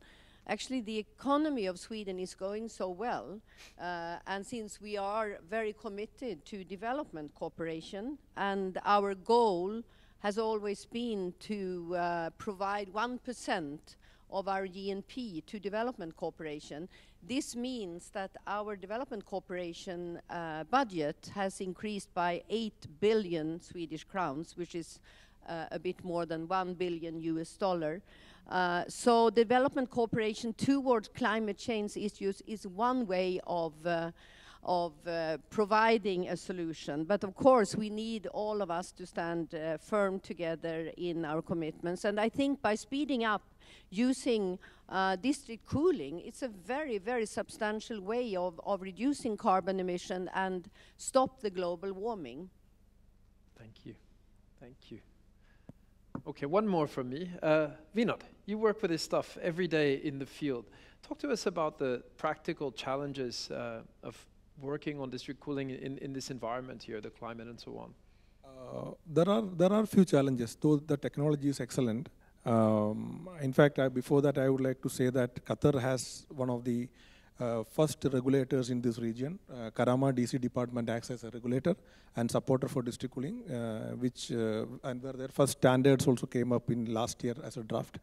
Actually, the economy of Sweden is going so well, uh, and since we are very committed to development cooperation, and our goal has always been to uh, provide 1% of our GNP to development cooperation. This means that our development cooperation uh, budget has increased by 8 billion Swedish crowns, which is uh, a bit more than 1 billion US dollar. Uh, so development cooperation towards climate change issues is one way of uh, of uh, providing a solution. But of course, we need all of us to stand uh, firm together in our commitments. And I think by speeding up using uh, district cooling, it's a very, very substantial way of, of reducing carbon emission and stop the global warming. Thank you. Thank you. Okay, one more from me. Uh, Vinod, you work with this stuff every day in the field. Talk to us about the practical challenges uh, of working on district cooling in, in this environment here, the climate and so on. Uh, there are there are few challenges. Though the technology is excellent. Um, in fact, I, before that, I would like to say that Qatar has one of the uh, first regulators in this region. Uh, Kahramaa DC department acts as a regulator and supporter for district cooling, uh, which uh, and where their first standards also came up in last year as a draft.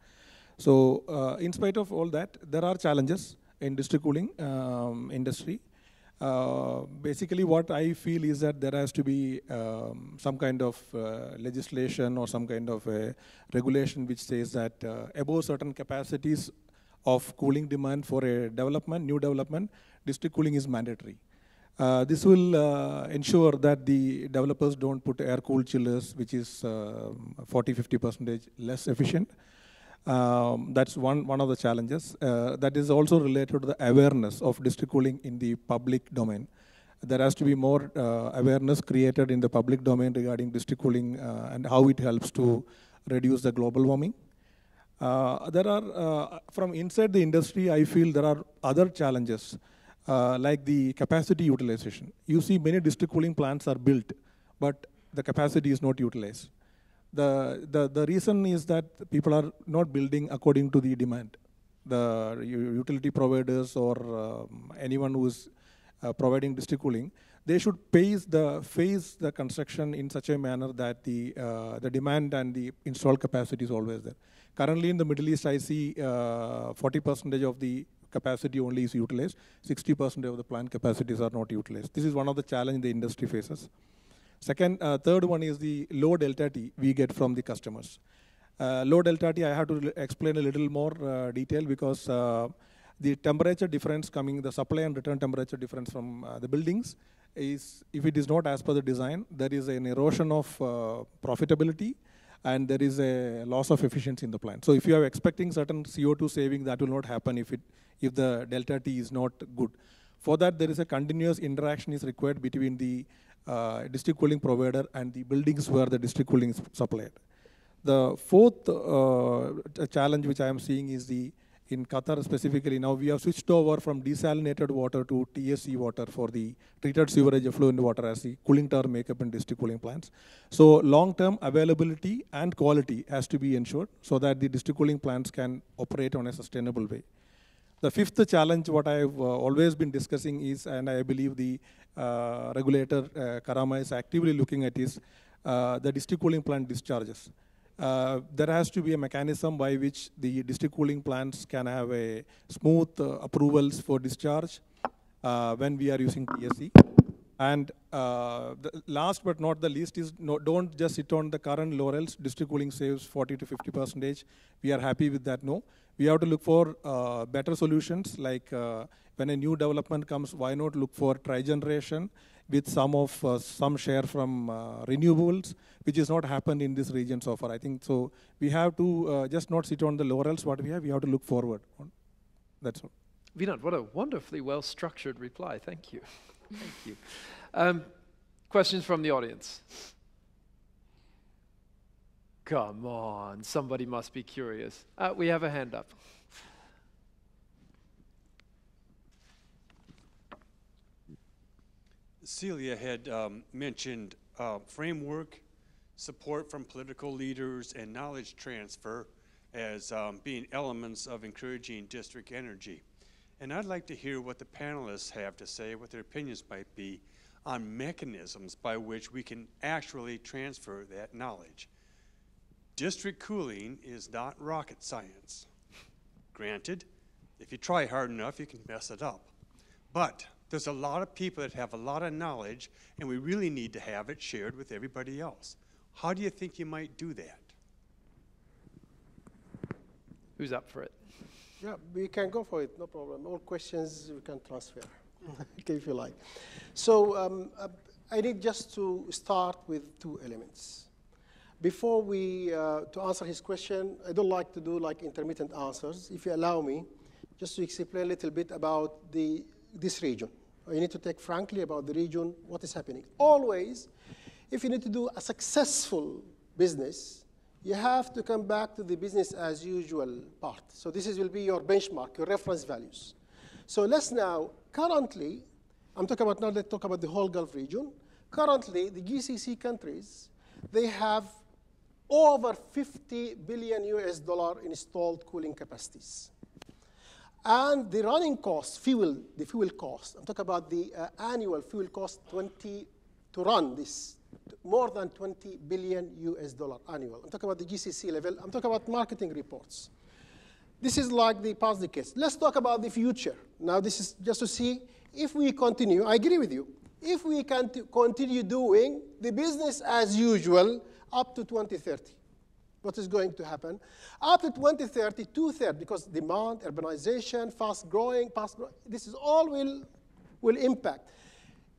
So, uh, in spite of all that, there are challenges in district cooling um, industry. Uh, basically, what I feel is that there has to be um, some kind of uh, legislation or some kind of regulation which says that uh, above certain capacities of cooling demand for a development, new development, district cooling is mandatory. Uh, this will uh, ensure that the developers don't put air-cooled chillers, which is 40-50 percentage less efficient. Um, that's one, one of the challenges. Uh, that is also related to the awareness of district cooling in the public domain. There has to be more uh, awareness created in the public domain regarding district cooling uh, and how it helps to reduce the global warming. Uh, there are, uh, from inside the industry, I feel there are other challenges, uh, like the capacity utilization. You see many district cooling plants are built, but the capacity is not utilized the, the, the reason is that people are not building according to the demand. The utility providers or um, anyone who is uh, providing district cooling, they should phase the, phase the construction in such a manner that the, uh, the demand and the installed capacity is always there. Currently in the Middle East, I see 40% uh, of the capacity only is utilized, 60% of the plant capacities are not utilized. This is one of the challenge the industry faces. Second, uh, third one is the low delta T we get from the customers. Uh, low delta T, I have to explain a little more uh, detail because uh, the temperature difference coming, the supply and return temperature difference from uh, the buildings is, if it is not as per the design, there is an erosion of profitability and there is a loss of efficiency in the plant. So if you are expecting certain CO2 saving, that will not happen if, it, if the delta T is not good. For that, there is a continuous interaction is required between the uh, district cooling provider and the buildings where the district cooling is supplied. The fourth uh, challenge which I am seeing is the in Qatar specifically now we have switched over from desalinated water to TSE water for the treated sewerage effluent water as the cooling tower makeup in district cooling plants. So long-term availability and quality has to be ensured so that the district cooling plants can operate on a sustainable way. The fifth challenge, what I've uh, always been discussing is, and I believe the uh, regulator, uh, Kahramaa, is actively looking at is uh, the district cooling plant discharges. Uh, there has to be a mechanism by which the district cooling plants can have a smooth uh, approvals for discharge when we are using TSE. And uh, the last but not the least is no, don't just sit on the current laurels. District cooling saves 40 to 50 percentage. We are happy with that. No, we have to look for uh, better solutions. Like uh, when a new development comes, why not look for trigeneration with some of uh, some share from uh, renewables, which is not happened in this region so far. I think so. We have to uh, just not sit on the laurels. What we have, we have to look forward. That's all. Vinod, what a wonderfully well structured reply. Thank you. *laughs* Thank you. Um, questions from the audience? Come on, somebody must be curious. Uh, we have a hand up. Celia had um, mentioned uh, framework support from political leaders, and knowledge transfer as um, being elements of encouraging district energy. And I'd like to hear what the panelists have to say, what their opinions might be on mechanisms by which we can actually transfer that knowledge. District cooling is not rocket science. Granted, if you try hard enough, you can mess it up. But there's a lot of people that have a lot of knowledge, and we really need to have it shared with everybody else. How do you think you might do that? Who's up for it? Yeah, we can go for it, no problem. All questions we can transfer, okay, *laughs* if you like. So um, uh, I need just to start with two elements. Before we, uh, to answer his question, I don't like to do like intermittent answers. If you allow me, just to explain a little bit about the, this region. You need to take frankly about the region, what is happening. Always, if you need to do a successful business, you have to come back to the business as usual part. So this is, will be your benchmark, your reference values. So let's now, currently, I'm talking about now, let's talk about the whole Gulf region. Currently, the GCC countries, they have over 50 billion US dollar installed cooling capacities. And the running cost, fuel, the fuel cost, I'm talking about the uh, annual fuel cost 20 to run this more than 20 billion US dollar annual. I'm talking about the GCC level. I'm talking about marketing reports. This is like the past decades. Let's talk about the future. Now, this is just to see if we continue. I agree with you. If we can continue doing the business as usual up to 2030, what is going to happen? Up to 2030, two-thirds, because demand, urbanization, fast growing, fast growing, this is all will, will impact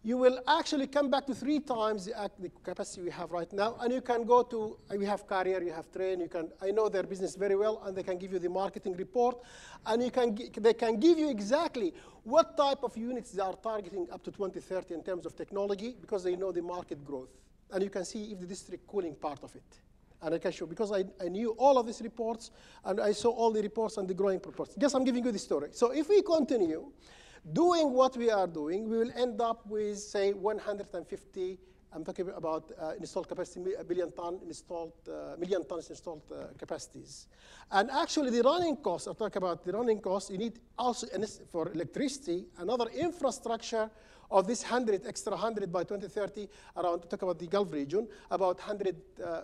you will actually come back to three times the, the, capacity we have right now, and you can go to, we have carrier, you have Trane, you can, I know their business very well, and they can give you the marketing report, and you can, they can give you exactly what type of units they are targeting up to 2030 in terms of technology, because they know the market growth. And you can see if the district cooling part of it. And I can show, because I, I knew all of these reports, and I saw all the reports and the growing reports. Just I'm giving you the story. So if we continue, doing what we are doing, we will end up with, say, 150, I'm talking about uh, installed capacity, a billion ton installed, uh, million tons installed uh, capacities. And actually the running costs, I'll talk about the running costs, you need also, for electricity, another infrastructure of this 100, extra 100 by 2030, around, to talk about the Gulf region, about 100, uh,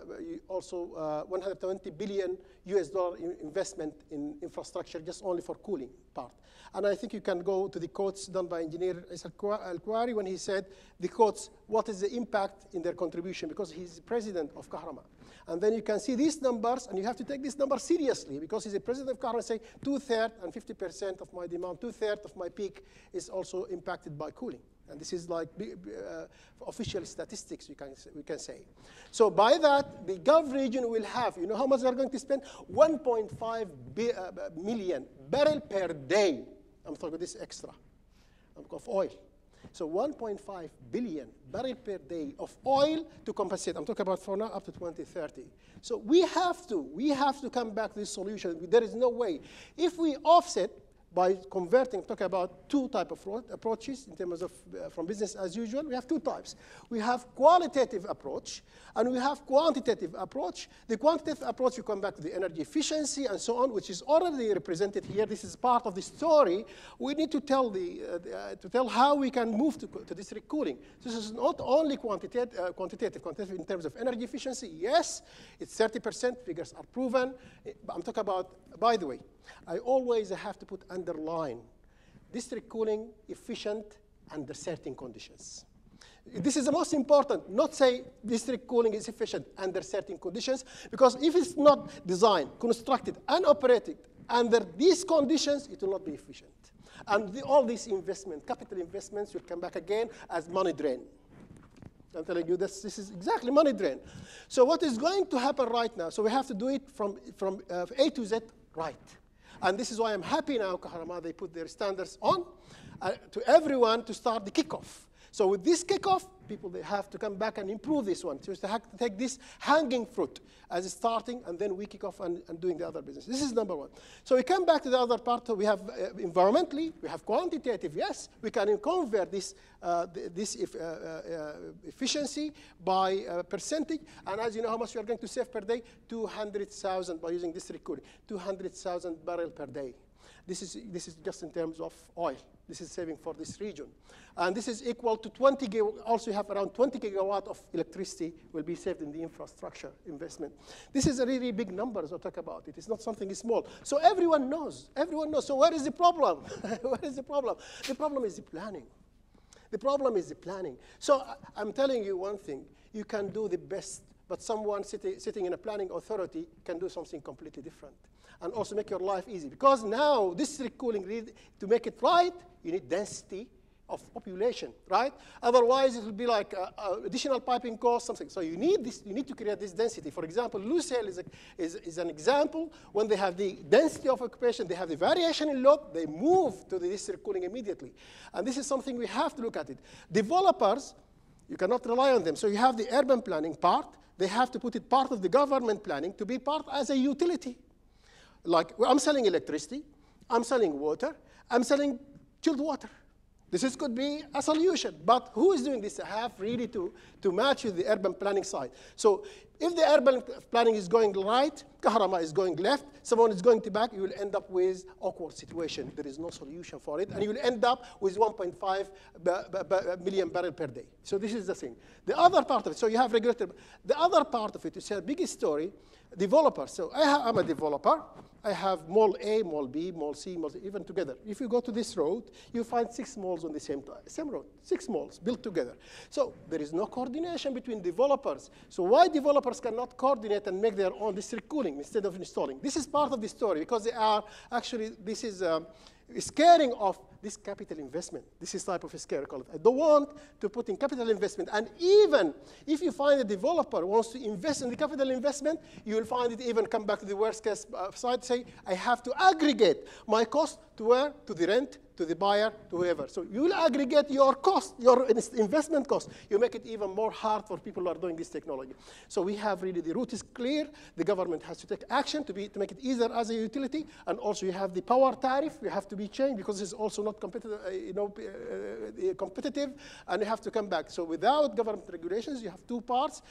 also uh, 120 billion US dollar investment in infrastructure just only for cooling part. And I think you can go to the quotes done by engineer Al-Kuwari when he said, the quotes, what is the impact in their contribution? Because he's president of Kahramaa. And then you can see these numbers, and you have to take this number seriously because he's a president of Kahramaa say two-thirds and 50% of my demand, two-thirds of my peak is also impacted by cooling. And this is like uh, official statistics, we can, we can say. So by that, the Gulf region will have, you know how much they're going to spend? 1.5 uh, million barrel per day I'm talking this extra of oil. So 1.5 billion barrel per day of oil to compensate. I'm talking about for now up to 2030. So we have to, we have to come back to this solution. There is no way. If we offset by converting, I'm talking about two type of approaches in terms of uh, from business as usual. We have two types. We have qualitative approach and we have quantitative approach. The quantitative approach, you come back to the energy efficiency and so on, which is already represented here. This is part of the story. We need to tell the, uh, the uh, to tell how we can move to, to district cooling. This is not only quantitative, uh, quantitative, quantitative in terms of energy efficiency. Yes, it's 30%. Figures are proven. I'm talking about, by the way, I always have to put underline district cooling efficient under certain conditions. This is the most important, not say district cooling is efficient under certain conditions, because if it's not designed, constructed, and operated under these conditions, it will not be efficient. And the, all these investment, capital investments will come back again as money drain. I'm telling you this, this is exactly money drain. So what is going to happen right now, so we have to do it from, from uh, A to Z right. And this is why I'm happy now, Kahramaa, they put their standards on uh, to everyone to start the kickoff. So with this kickoff, people they have to come back and improve this one. So have to take this hanging fruit as starting, and then we kick off and, and doing the other business. This is number one. So we come back to the other part. We have uh, environmentally, we have quantitative. Yes, we can convert this uh, this if, uh, uh, efficiency by uh, percentage. And as you know, how much you are going to save per day? 200,000 by using this recording. 200,000 barrel per day. This is, this is just in terms of oil. This is saving for this region. And this is equal to 20 gigawatt, also you have around 20 gigawatt of electricity will be saved in the infrastructure investment. This is a really big number as I talk about it. It's not something small. So everyone knows, everyone knows. So where is the problem? *laughs* where is the problem? The problem is the planning. The problem is the planning. So I'm telling you one thing, you can do the best, but someone sitting, sitting in a planning authority can do something completely different. And also make your life easy. Because now, district cooling, to make it right, you need density of population, right? Otherwise, it will be like uh, uh, additional piping cost, something. So you need this. You need to create this density. For example, Lusail is, a, is, is an example. When they have the density of occupation, they have the variation in load. They move to the district cooling immediately, and this is something we have to look at it. Developers, you cannot rely on them. So you have the urban planning part. They have to put it part of the government planning to be part as a utility. Like I'm selling electricity, I'm selling water, I'm selling chilled water. This is, could be a solution, but who is doing this? Have really to, to match with the urban planning side. So if the urban planning is going right, Kahramaa is going left, someone is going to back, you will end up with awkward situation. There is no solution for it, and you will end up with 1.5 ba- ba- ba- million barrel per day. So this is the thing. The other part of it, so you have regulator. The other part of it is a big story, developer. So I I'm a developer. I have mall A, mall B, mall C, mall C, even together. If you go to this road, you find six malls on the same, same road, six malls built together. So there is no coordination between developers. So why developers cannot coordinate and make their own district cooling instead of installing? This is part of the story because they are actually, this is um, scaring of this capital investment. This is type of a scare, I call. I don't want to put in capital investment. And even if you find a developer wants to invest in the capital investment, you will find it even come back to the worst case uh, side, say, I have to aggregate my cost to where? To the rent, to the buyer, to whoever. So you will aggregate your cost, your investment cost. You make it even more hard for people who are doing this technology. So we have really, the route is clear. The government has to take action to, be, to make it easier as a utility. And also you have the power tariff. You have to be changed because it's also not competitive, uh, you know, uh, uh, competitive. And you have to come back. So without government regulations, you have two parts.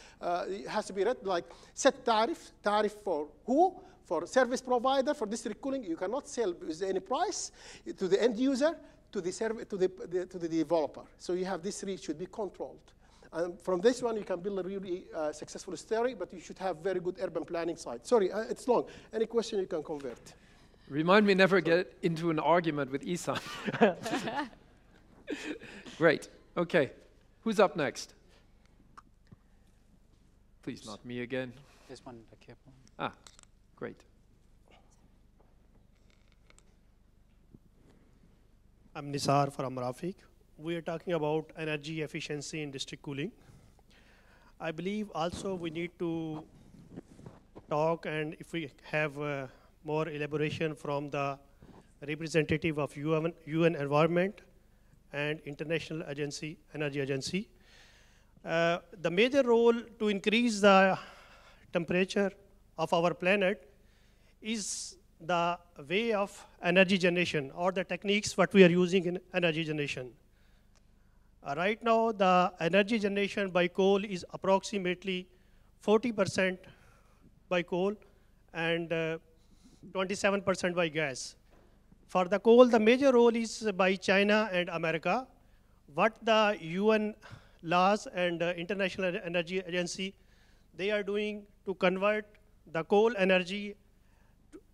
It has to be read like set tariff, tariff for who? for service provider for district cooling, you cannot sell with any price to the end user, to the, serv- to the, the- to the developer. So you have this three should be controlled. And from this one, you can build a really uh, successful story, but you should have very good urban planning side. Sorry, uh, it's long. Any question you can convert. Remind me never get into an argument with Esam. *laughs* Great. Okay. Who's up next? Please, not me again. This one back here. Paul. Ah, great. I'm Nisar from Rafik. We are talking about energy efficiency in district cooling. I believe also we need to talk and if we have uh, more elaboration from the representative of UN, UN Environment and International Agency, Energy Agency. Uh, the major role to increase the temperature of our planet is the way of energy generation or the techniques what we are using in energy generation. Uh, right now, the energy generation by coal is approximately 40% by coal and uh, 27% by gas. For the coal, the major role is by China and America. What the UN laws and uh, International Energy Agency, they are doing to convert the coal energy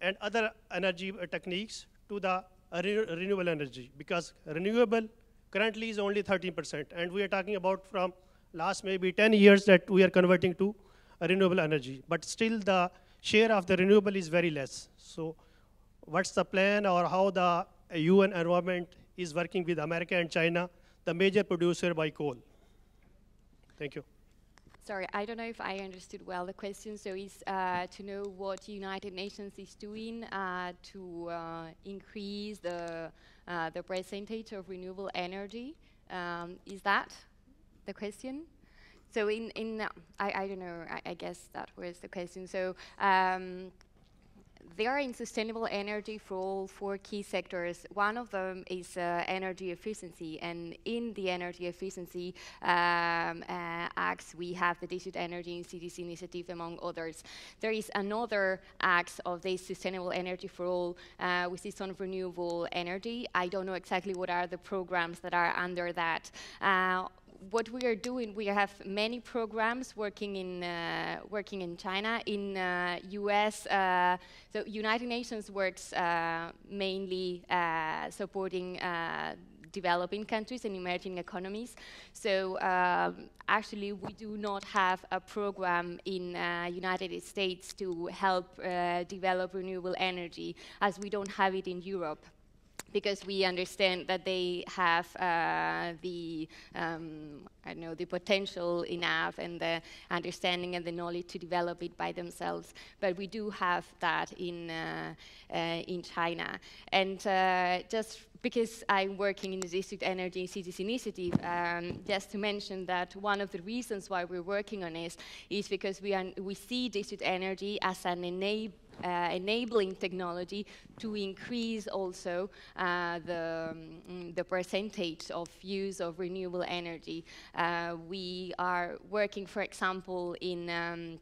and other energy uh, techniques to the re- renewable energy because renewable currently is only 13% and we are talking about from last maybe 10 years that we are converting to renewable energy but still the share of the renewable is very less so what's the plan or how the UN environment is working with America and China the major producer by coal thank you Sorry, I don't know if I understood well the question. So it's uh, to know what United Nations is doing uh, to uh, increase the uh, the percentage of renewable energy. Um, is that the question? So in, in uh, I, I don't know, I, I, guess that was the question. So um, they are in sustainable energy for all four key sectors. One of them is uh, energy efficiency, and in the energy efficiency um, uh, acts, we have the District Energy and Cities Initiative, among others. There is another act of the sustainable energy for all, uh, which is on renewable energy. I don't know exactly what are the programs that are under that. Uh, what we are doing, we have many programs working in uh, working in China, in uh, U.S. Uh, so United Nations works uh, mainly uh, supporting uh, developing countries and emerging economies. So um, actually, we do not have a program in United States to help develop renewable energy, as we don't have it in Europe because we understand that they have uh, the um, I know the potential enough and the understanding and the knowledge to develop it by themselves. But we do have that in uh, uh, in China, and uh, just because I'm working in the District Energy Cities Initiative, um, just to mention that one of the reasons why we're working on this is because we, we see district energy as an enabler uh, enabling technology to increase also uh, the, um, the percentage of use of renewable energy. Uh, we are working, for example, in um,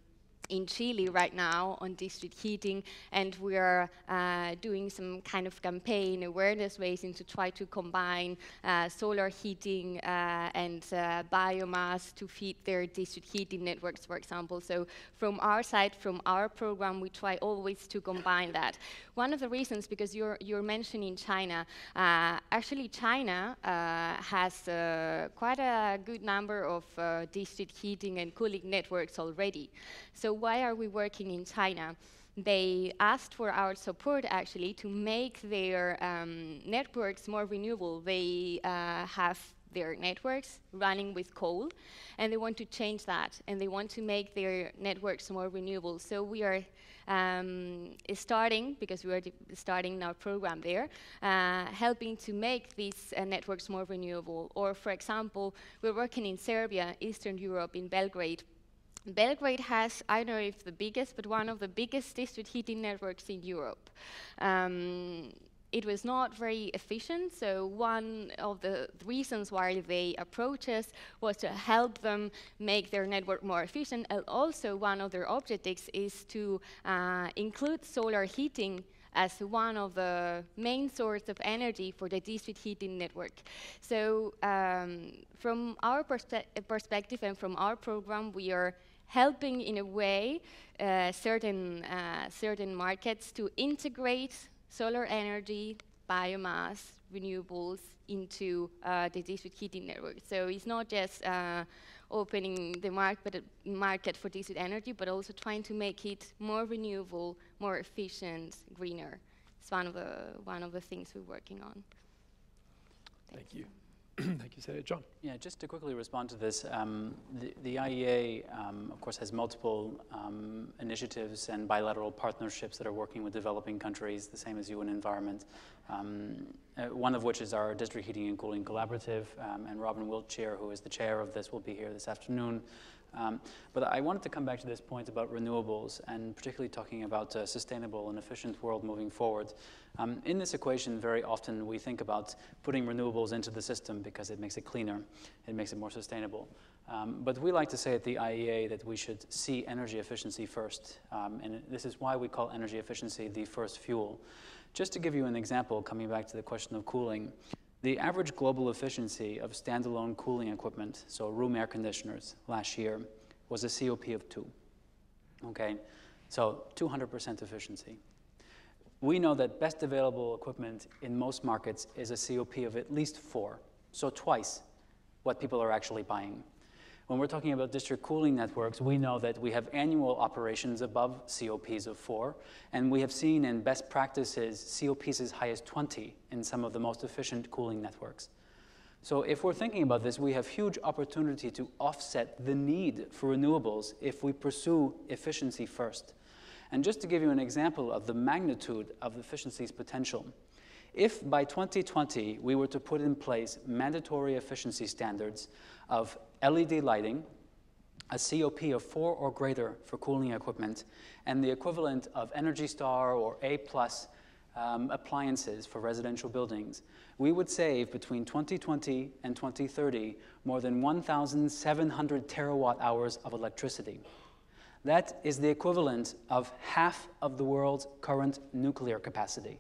in Chile right now on district heating, and we are uh, doing some kind of campaign awareness raising to try to combine uh, solar heating uh, and uh, biomass to feed their district heating networks, for example. So from our side, from our program, we try always to combine that. One of the reasons, because you're, you're mentioning China, uh, actually China uh, has quite a good number of district heating and cooling networks already. So why are we working in China? They asked for our support actually to make their um, networks more renewable. They uh, have their networks running with coal, and they want to change that, and they want to make their networks more renewable. So we are um, starting, because we are starting our program there, uh, helping to make these uh, networks more renewable. Or, for example, we're working in Serbia, Eastern Europe, in Belgrade, Belgrade has, I don't know if the biggest, but one of the biggest district heating networks in Europe. Um, it was not very efficient, so one of the reasons why they approached us was to help them make their network more efficient. And also, one of their objectives is to uh, include solar heating as one of the main sources of energy for the district heating network. So um, from our perspe perspective and from our program, we are helping in a way uh, certain, uh, certain markets to integrate solar energy, biomass, renewables into uh, the district heating network. So it's not just uh, opening the market, market for district energy, but also trying to make it more renewable, more efficient, greener. It's one of the, one of the things we're working on. Thank, Thank you. *clears throat* Thank you, Senator John. Yeah, just to quickly respond to this, um, the, the, IEA, um, of course, has multiple um, initiatives and bilateral partnerships that are working with developing countries, the same as UN Environment. Um, uh, one of which is our District Heating and Cooling Collaborative, um, and Robin Wiltshire, who is the chair of this, will be here this afternoon. Um, but I wanted to come back to this point about renewables and particularly talking about a sustainable and efficient world moving forward. Um, in this equation, very often we think about putting renewables into the system because it makes it cleaner, it makes it more sustainable. Um, but we like to say at the IEA that we should see energy efficiency first. Um, and this is why we call energy efficiency the first fuel. Just to give you an example, coming back to the question of cooling, the average global efficiency of standalone cooling equipment, so room air conditioners, last year was a COP of 2. Okay, so 200% efficiency. We know that best available equipment in most markets is a COP of at least 4, so twice what people are actually buying. When we're talking about district cooling networks, we know that we have annual operations above COPs of 4, and we have seen in best practices COPs as high as 20 in some of the most efficient cooling networks. So if we're thinking about this, we have huge opportunity to offset the need for renewables if we pursue efficiency first. And just to give you an example of the magnitude of the efficiency's potential, If by 2020 we were to put in place mandatory efficiency standards of LED lighting, a COP of 4 or greater for cooling equipment, and the equivalent of Energy Star or A plus um, appliances for residential buildings, we would save between 2020 and 2030 more than 1,700 terawatt hours of electricity. That is the equivalent of half of the world's current nuclear capacity.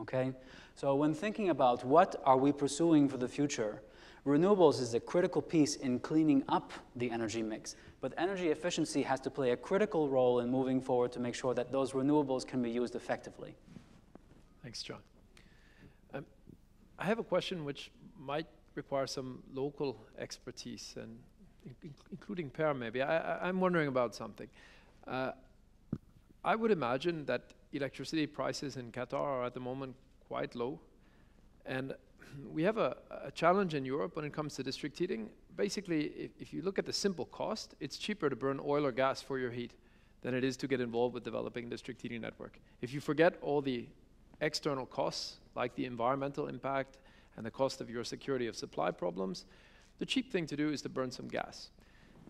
Okay? So when thinking about what are we pursuing for the future, renewables is a critical piece in cleaning up the energy mix. But energy efficiency has to play a critical role in moving forward to make sure that those renewables can be used effectively. Thanks, John. Um, I have a question which might require some local expertise and including Per maybe. I, am wondering about something. Uh, I would imagine that electricity prices in Qatar are at the moment quite low. And we have a, a, challenge in Europe when it comes to district heating. Basically, if, if, you look at the simple cost, it's cheaper to burn oil or gas for your heat than it is to get involved with developing district heating network. If you forget all the external costs, like the environmental impact and the cost of your security of supply problems, the cheap thing to do is to burn some gas.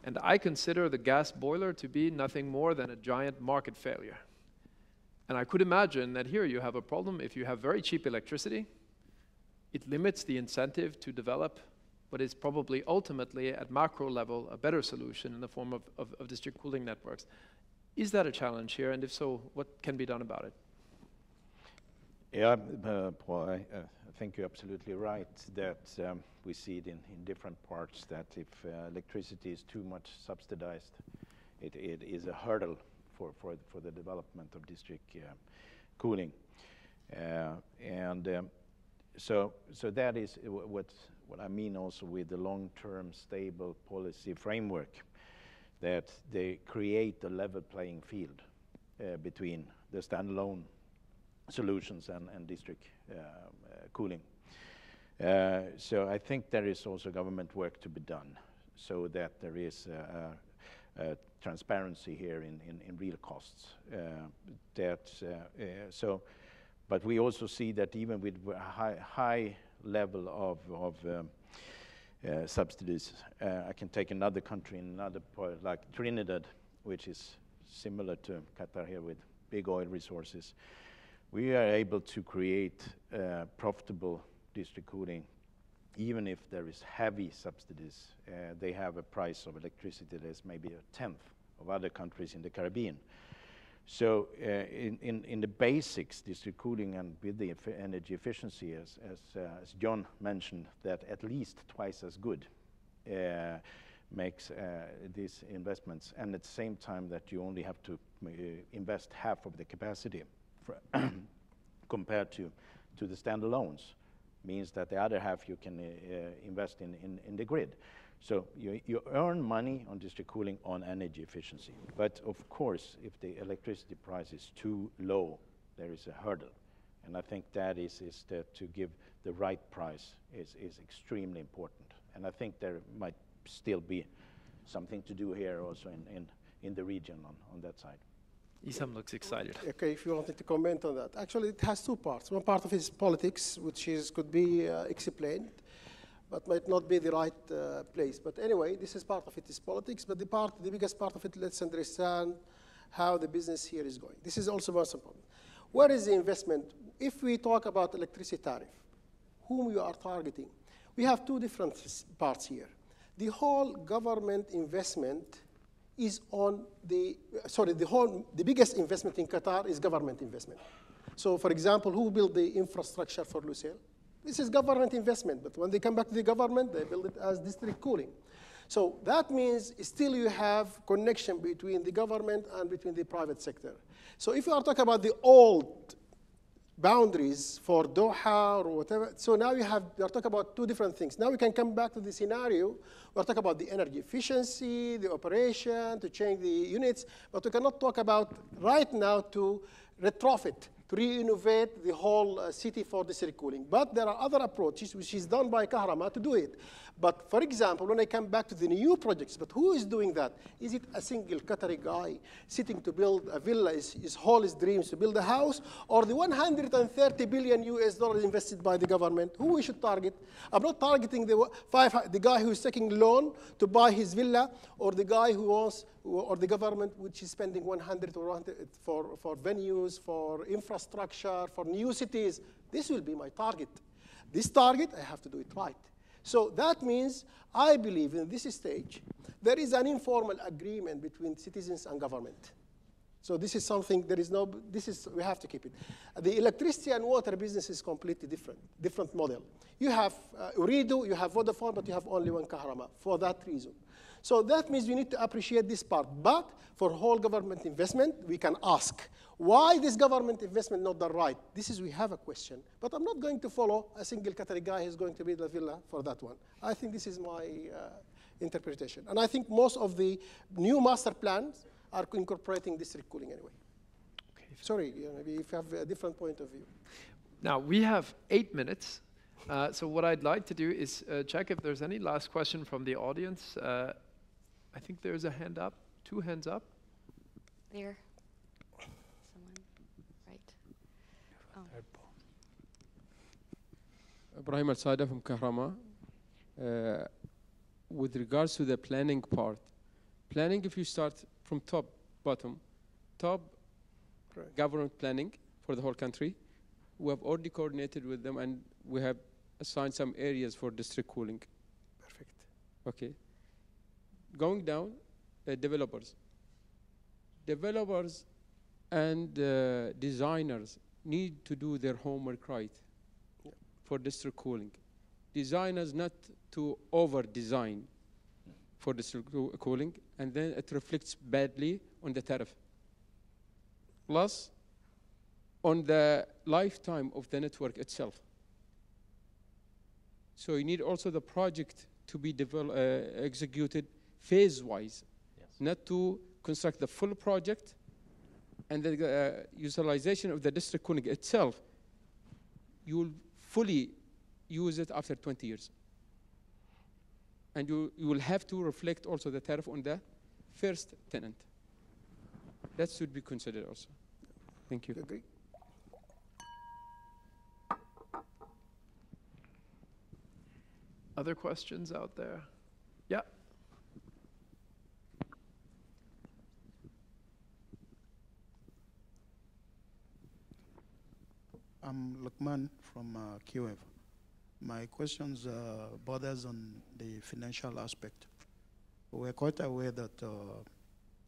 And I consider the gas boiler to be nothing more than a giant market failure. And I could imagine that here you have a problem if you have very cheap electricity, it limits the incentive to develop what is probably ultimately at macro level a better solution in the form of, of, of district cooling networks. Is that a challenge here? And if so, what can be done about it? Yeah, uh, Paul, I uh, think you're absolutely right that um, we see it in, in, different parts that if uh, electricity is too much subsidized, it, it is a hurdle for, for, for the development of district uh, cooling. Uh, and um, so, so that is what, what I mean also with the long-term stable policy framework, that they create a level playing field uh, between the standalone solutions and, district uh, uh, cooling. So I think there is also government work to be done so that there is transparency here in real costs. But we also see that even with high, high level of, of um, uh, subsidies. Uh, I can take another country another part, like Trinidad, which is similar to Qatar here with big oil resources we are able to create uh, profitable district cooling even if there is heavy subsidies. Uh, they have a price of electricity that is maybe a tenth of other countries in the Caribbean. So uh, in, in, in, the basics, district cooling and with the energy efficiency, as, as, uh, as, John mentioned, that at least twice as good uh, makes uh, these investments, and at the same time that you only have to uh, invest half of the capacity. *coughs* compared to, to the standalones means that the other half you can uh, invest in, in, in, the grid. So you, you earn money on district cooling on energy efficiency. But of course, if the electricity price is too low, there is a hurdle. And I think that is, is that to give the right price is, is extremely important. And I think there might still be something to do here also in, in, in the region on, on that side. Esam looks excited. Okay, if you wanted to comment on that. Actually, it has two parts. One part of it is politics, which is, could be uh, explained, but might not be the right uh, place. But anyway, this is part of it is politics, but the, part, the biggest part of it, let's understand how the business here is going. This is also very important. Where is the investment? If we talk about electricity tariff, whom you are targeting, we have two different parts here. The whole government investment is on the, sorry, the whole, the biggest investment in Qatar is government investment. So for example, who built the infrastructure for Lusail? This is government investment, but when they come back to the government, they build it as district cooling. So that means still you have connection between the government and between the private sector. So if you are talking about the old boundaries for Doha or whatever. So now you have, we are talking about two different things. Now we can come back to the scenario. We're talking about the energy efficiency, the operation, to change the units, but we cannot talk about right now to retrofit, re-innovate the whole uh, city for district cooling. But there are other approaches which is done by Kahramaa to do it. But for example, when I come back to the new projects, but who is doing that? Is it a single Qatari guy sitting to build a villa, his, his whole his dreams to build a house, or the 130 billion US dollars invested by the government? Who we should target? I'm not targeting the, five, the guy who is taking loan to buy his villa, or the guy who wants, or the government which is spending 100 or 100 for, for venues, for infrastructure, for new cities. This will be my target. This target, I have to do it right. So that means I believe in this stage there is an informal agreement between citizens and government. So this is something, there is no, this is, we have to keep it. The electricity and water business is completely different, different model. You have uh, Ooredoo, you have Vodafone, but you have only one Kahramaa for that reason. So that means we need to appreciate this part. But for whole government investment, we can ask, why this government investment not done right? This is, we have a question. But I'm not going to follow a single Qatari guy who's going to build a villa for that one. I think this is my uh, interpretation. And I think most of the new master plans are incorporating district cooling anyway. Okay. Sorry, maybe if you have a different point of view. Now, we have eight minutes. Uh, so what I'd like to do is uh, check if there's any last question from the audience. Uh, I think there's a hand up, two hands up. There. Someone, right. Oh. Ibrahim Al Sada from Kahramaa. Uh, with regards to the planning part, planning, if you start from top, bottom, top Correct. government planning for the whole country, we have already coordinated with them and we have assigned some areas for district cooling. Perfect. Okay. Going down, uh, developers. Developers and uh, designers need to do their homework right Yeah. for district cooling. Designers not to over design for district cooling, and then it reflects badly on the tariff. Plus, on the lifetime of the network itself. So you need also the project to be uh, executed phase-wise, not to construct the full project and the uh, utilization of the district cooling itself. You will fully use it after 20 years. And you, you will have to reflect also the tariff on the first tenant. That should be considered also. Thank you. Agree? Other questions out there? I'm Lukman from uh, QF. My questions uh, borders on the financial aspect. We're quite aware that uh,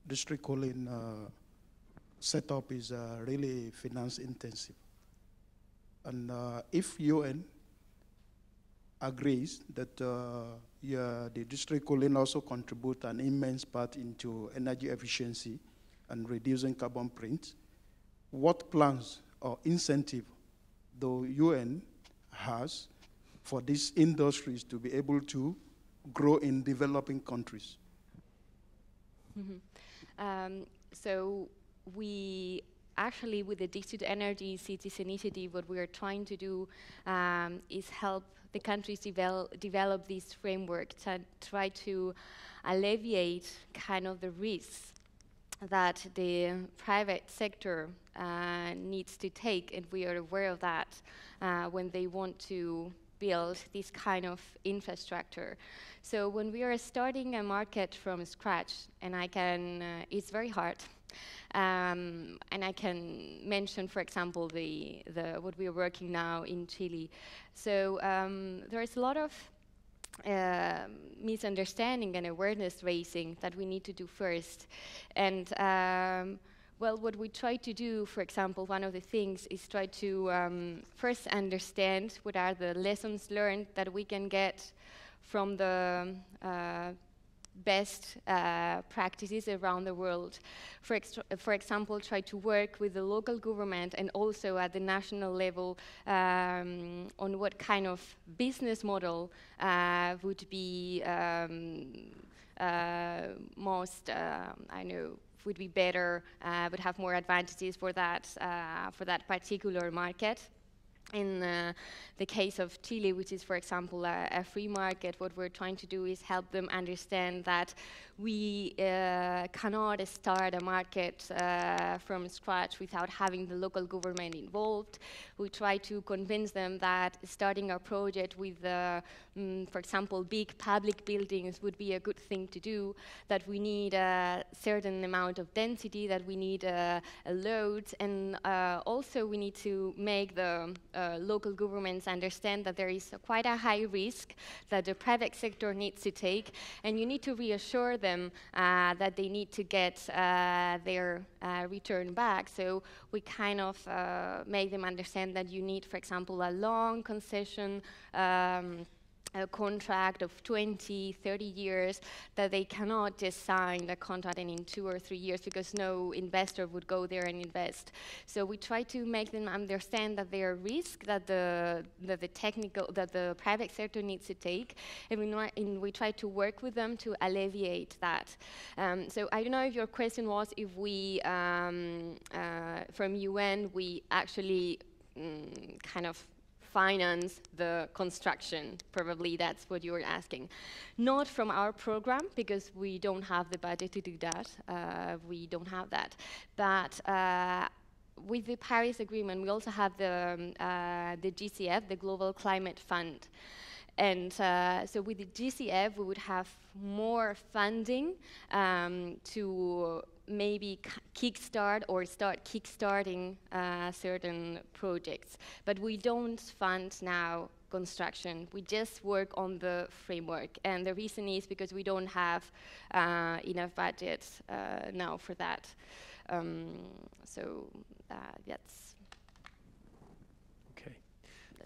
district cooling uh, setup is uh, really finance intensive. And uh, if UN agrees that uh, yeah, the district cooling also contribute an immense part into energy efficiency and reducing carbon print, what plans or incentive the UN has for these industries to be able to grow in developing countries? Mhm. Um, so we actually, with the District Energy Cities Initiative, what we are trying to do um, is help the countries develop, develop this framework to try to alleviate kind of the risks that the private sector uh, needs to take, and we are aware of that uh, when they want to build this kind of infrastructure. So when we are starting a market from scratch, and I can, uh, it's very hard. Um, and I can mention, for example, the, the what we are working now in Chile. So um, there is a lot of um misunderstanding and awareness raising that we need to do first. And um, well, what we try to do, for example, one of the things is try to um, first understand what are the lessons learned that we can get from the uh, best uh, practices around the world. For, for example, try to work with the local government and also at the national level um, on what kind of business model uh, would be um, uh, most, uh, I know, would be better, uh, would have more advantages for that, uh, for that particular market. In uh, the case of Chile, which is, for example, a, a, free market, what we're trying to do is help them understand that we uh, cannot start a market uh, from scratch without having the local government involved. We try to convince them that starting a project with, mm, for example, big public buildings would be a good thing to do, that we need a certain amount of density, that we need a, a load, and uh, also we need to make the uh, local governments understand that there is a quite a high risk that the private sector needs to take, and you need to reassure them uh, that they need to get uh, their uh, return back. So we kind of make them understand that you need, for example, a long concession. Um, a contract of 20, 30 years that they cannot just sign the contract and in two or three years because no investor would go there and invest. So we try to make them understand that there are risks that the, that the technical, that the private sector needs to take, and we, and we try to work with them to alleviate that. Um, so I don't know if your question was if we, um, uh, from UN, we actually mm, kind of finance the construction. Probably that's what you were asking. Not from our program, because we don't have the budget to do that. Uh, we don't have that. But uh, with the Paris Agreement, we also have the, um, uh, the GCF, the Global Climate Fund. And uh, so with the GCF, we would have more funding um, to maybe kickstart or start kickstarting uh, certain projects. But we don't fund now construction. We just work on the framework. And the reason is because we don't have uh, enough budget uh, now for that. Um, so uh, that's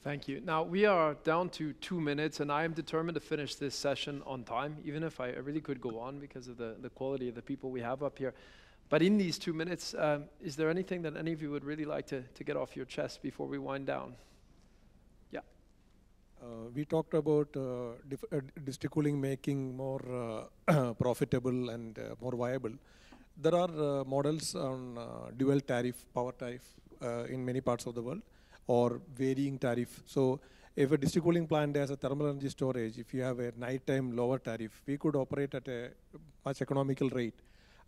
Thank you. Now we are down to two minutes, and I am determined to finish this session on time, even if I really could go on because of the, the quality of the people we have up here. But in these two minutes, um, is there anything that any of you would really like to, to get off your chest before we wind down? Yeah. Uh, we talked about uh, uh, district cooling making more uh, *clears throat* profitable and uh, more viable. There are uh, models on dual tariff, power tariff in many parts of the world or varying tariff. So if a district cooling plant has a thermal energy storage, if you have a nighttime lower tariff, we could operate at a much economical rate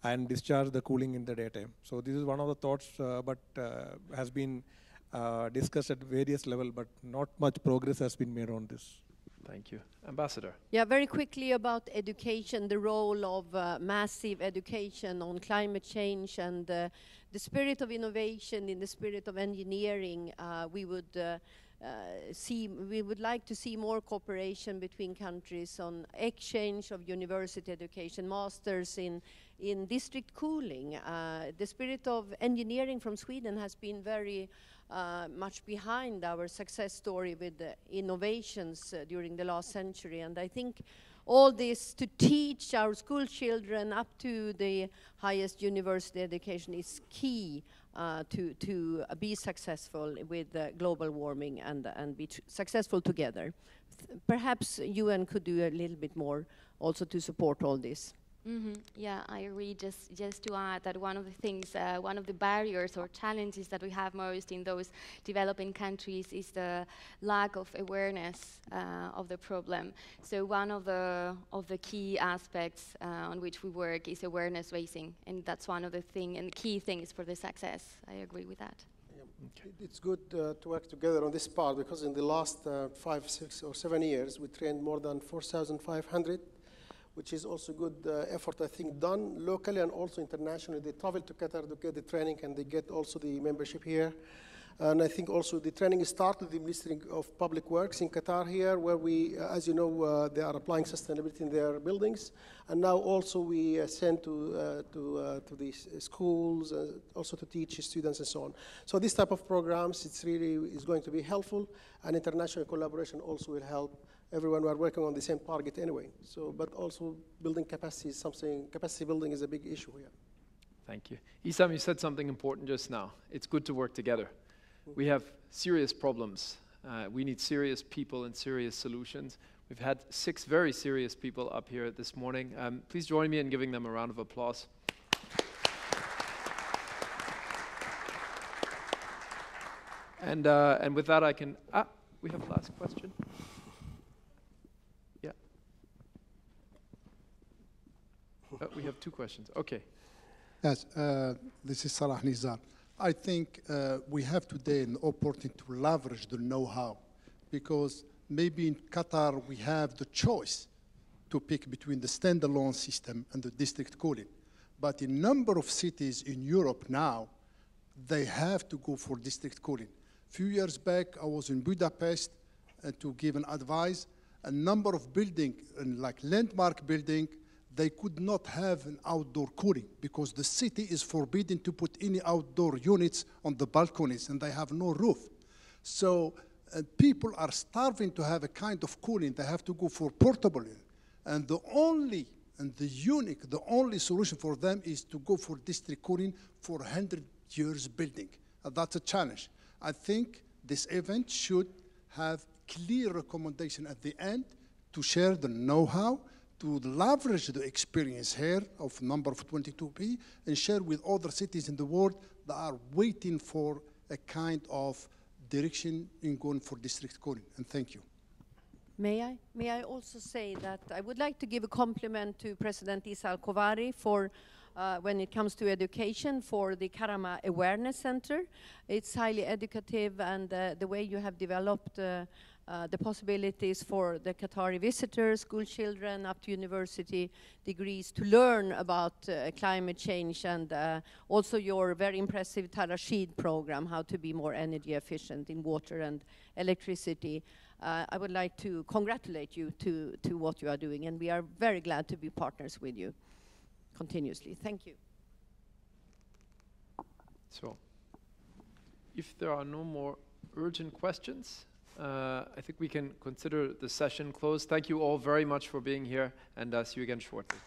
and discharge the cooling in the daytime. So this is one of the thoughts, uh, but uh, has been uh, discussed at various level, but not much progress has been made on this. Thank you. Ambassador. Yeah, very quickly about education, the role of uh, massive education on climate change and uh, the spirit of innovation in the spirit of engineering. Uh, we would uh, uh, see, we would like to see more cooperation between countries on exchange of university education, masters in, in district cooling. Uh, the spirit of engineering from Sweden has been very uh, much behind our success story with innovations uh, during the last century. And I think all this to teach our school children up to the highest university education is key uh, to, to be successful with uh, global warming and, and be successful together. Th perhaps UN could do a little bit more also to support all this. Mm -hmm. Yeah, I agree. Just, just to add that one of the things, uh, one of the barriers or challenges that we have most in those developing countries is the lack of awareness uh, of the problem. So one of the of the key aspects uh, on which we work is awareness raising, and that's one of the thing and key things for the success. I agree with that. Okay. It's good uh, to work together on this part because in the last uh, five, six, or seven years, we trained more than 4,500 which is also good uh, effort, I think, done locally and also internationally. They travel to Qatar to get the training and they get also the membership here. And I think also the training started the Ministry of Public Works in Qatar here, where we, uh, as you know, uh, they are applying sustainability in their buildings. And now also we uh, send to, uh, to, uh, to the schools, uh, also to teach students and so on. So this type of programs, it's really is going to be helpful, and international collaboration also will help everyone were working on the same target anyway. So, but also building capacity is something, capacity building is a big issue here. Thank you. Esam, you said something important just now. It's good to work together. We have serious problems. Uh, we need serious people and serious solutions. We've had six very serious people up here this morning. Um, please join me in giving them a round of applause. and, uh, and with that, I can. Ah, we have last question. Uh, we have two questions. Okay. Yes, uh, this is Salah Nizar. I think uh, we have today an opportunity to leverage the know-how because maybe in Qatar we have the choice to pick between the standalone system and the district cooling. But in number of cities in Europe now, they have to go for district cooling. A few years back, I was in Budapest uh, to give an advice. A number of building, like landmark building, they could not have an outdoor cooling because the city is forbidden to put any outdoor units on the balconies and they have no roof. So uh, people are starving to have a kind of cooling. They have to go for portable. And the only and the unique, the only solution for them is to go for district cooling for 100 years building. Uh, that's a challenge. I think this event should have clear recommendation at the end to share the know-how, to leverage the experience here of number of 22P and share with other cities in the world that are waiting for a kind of direction in going for district cooling. And thank you. May I? May I also say that I would like to give a compliment to President Issa Al-Kuwari for uh, when it comes to education for the Kahramaa Awareness Center. It's highly educative and uh, the way you have developed uh, uh, the possibilities for the Qatari visitors, school children up to university degrees to learn about uh, climate change and uh, also your very impressive Tarsheed program, how to be more energy efficient in water and electricity. Uh, I would like to congratulate you to, to what you are doing and we are very glad to be partners with you continuously. Thank you. So, if there are no more urgent questions, uh, I think we can consider the session closed. Thank you all very much for being here, and uh, see you again shortly.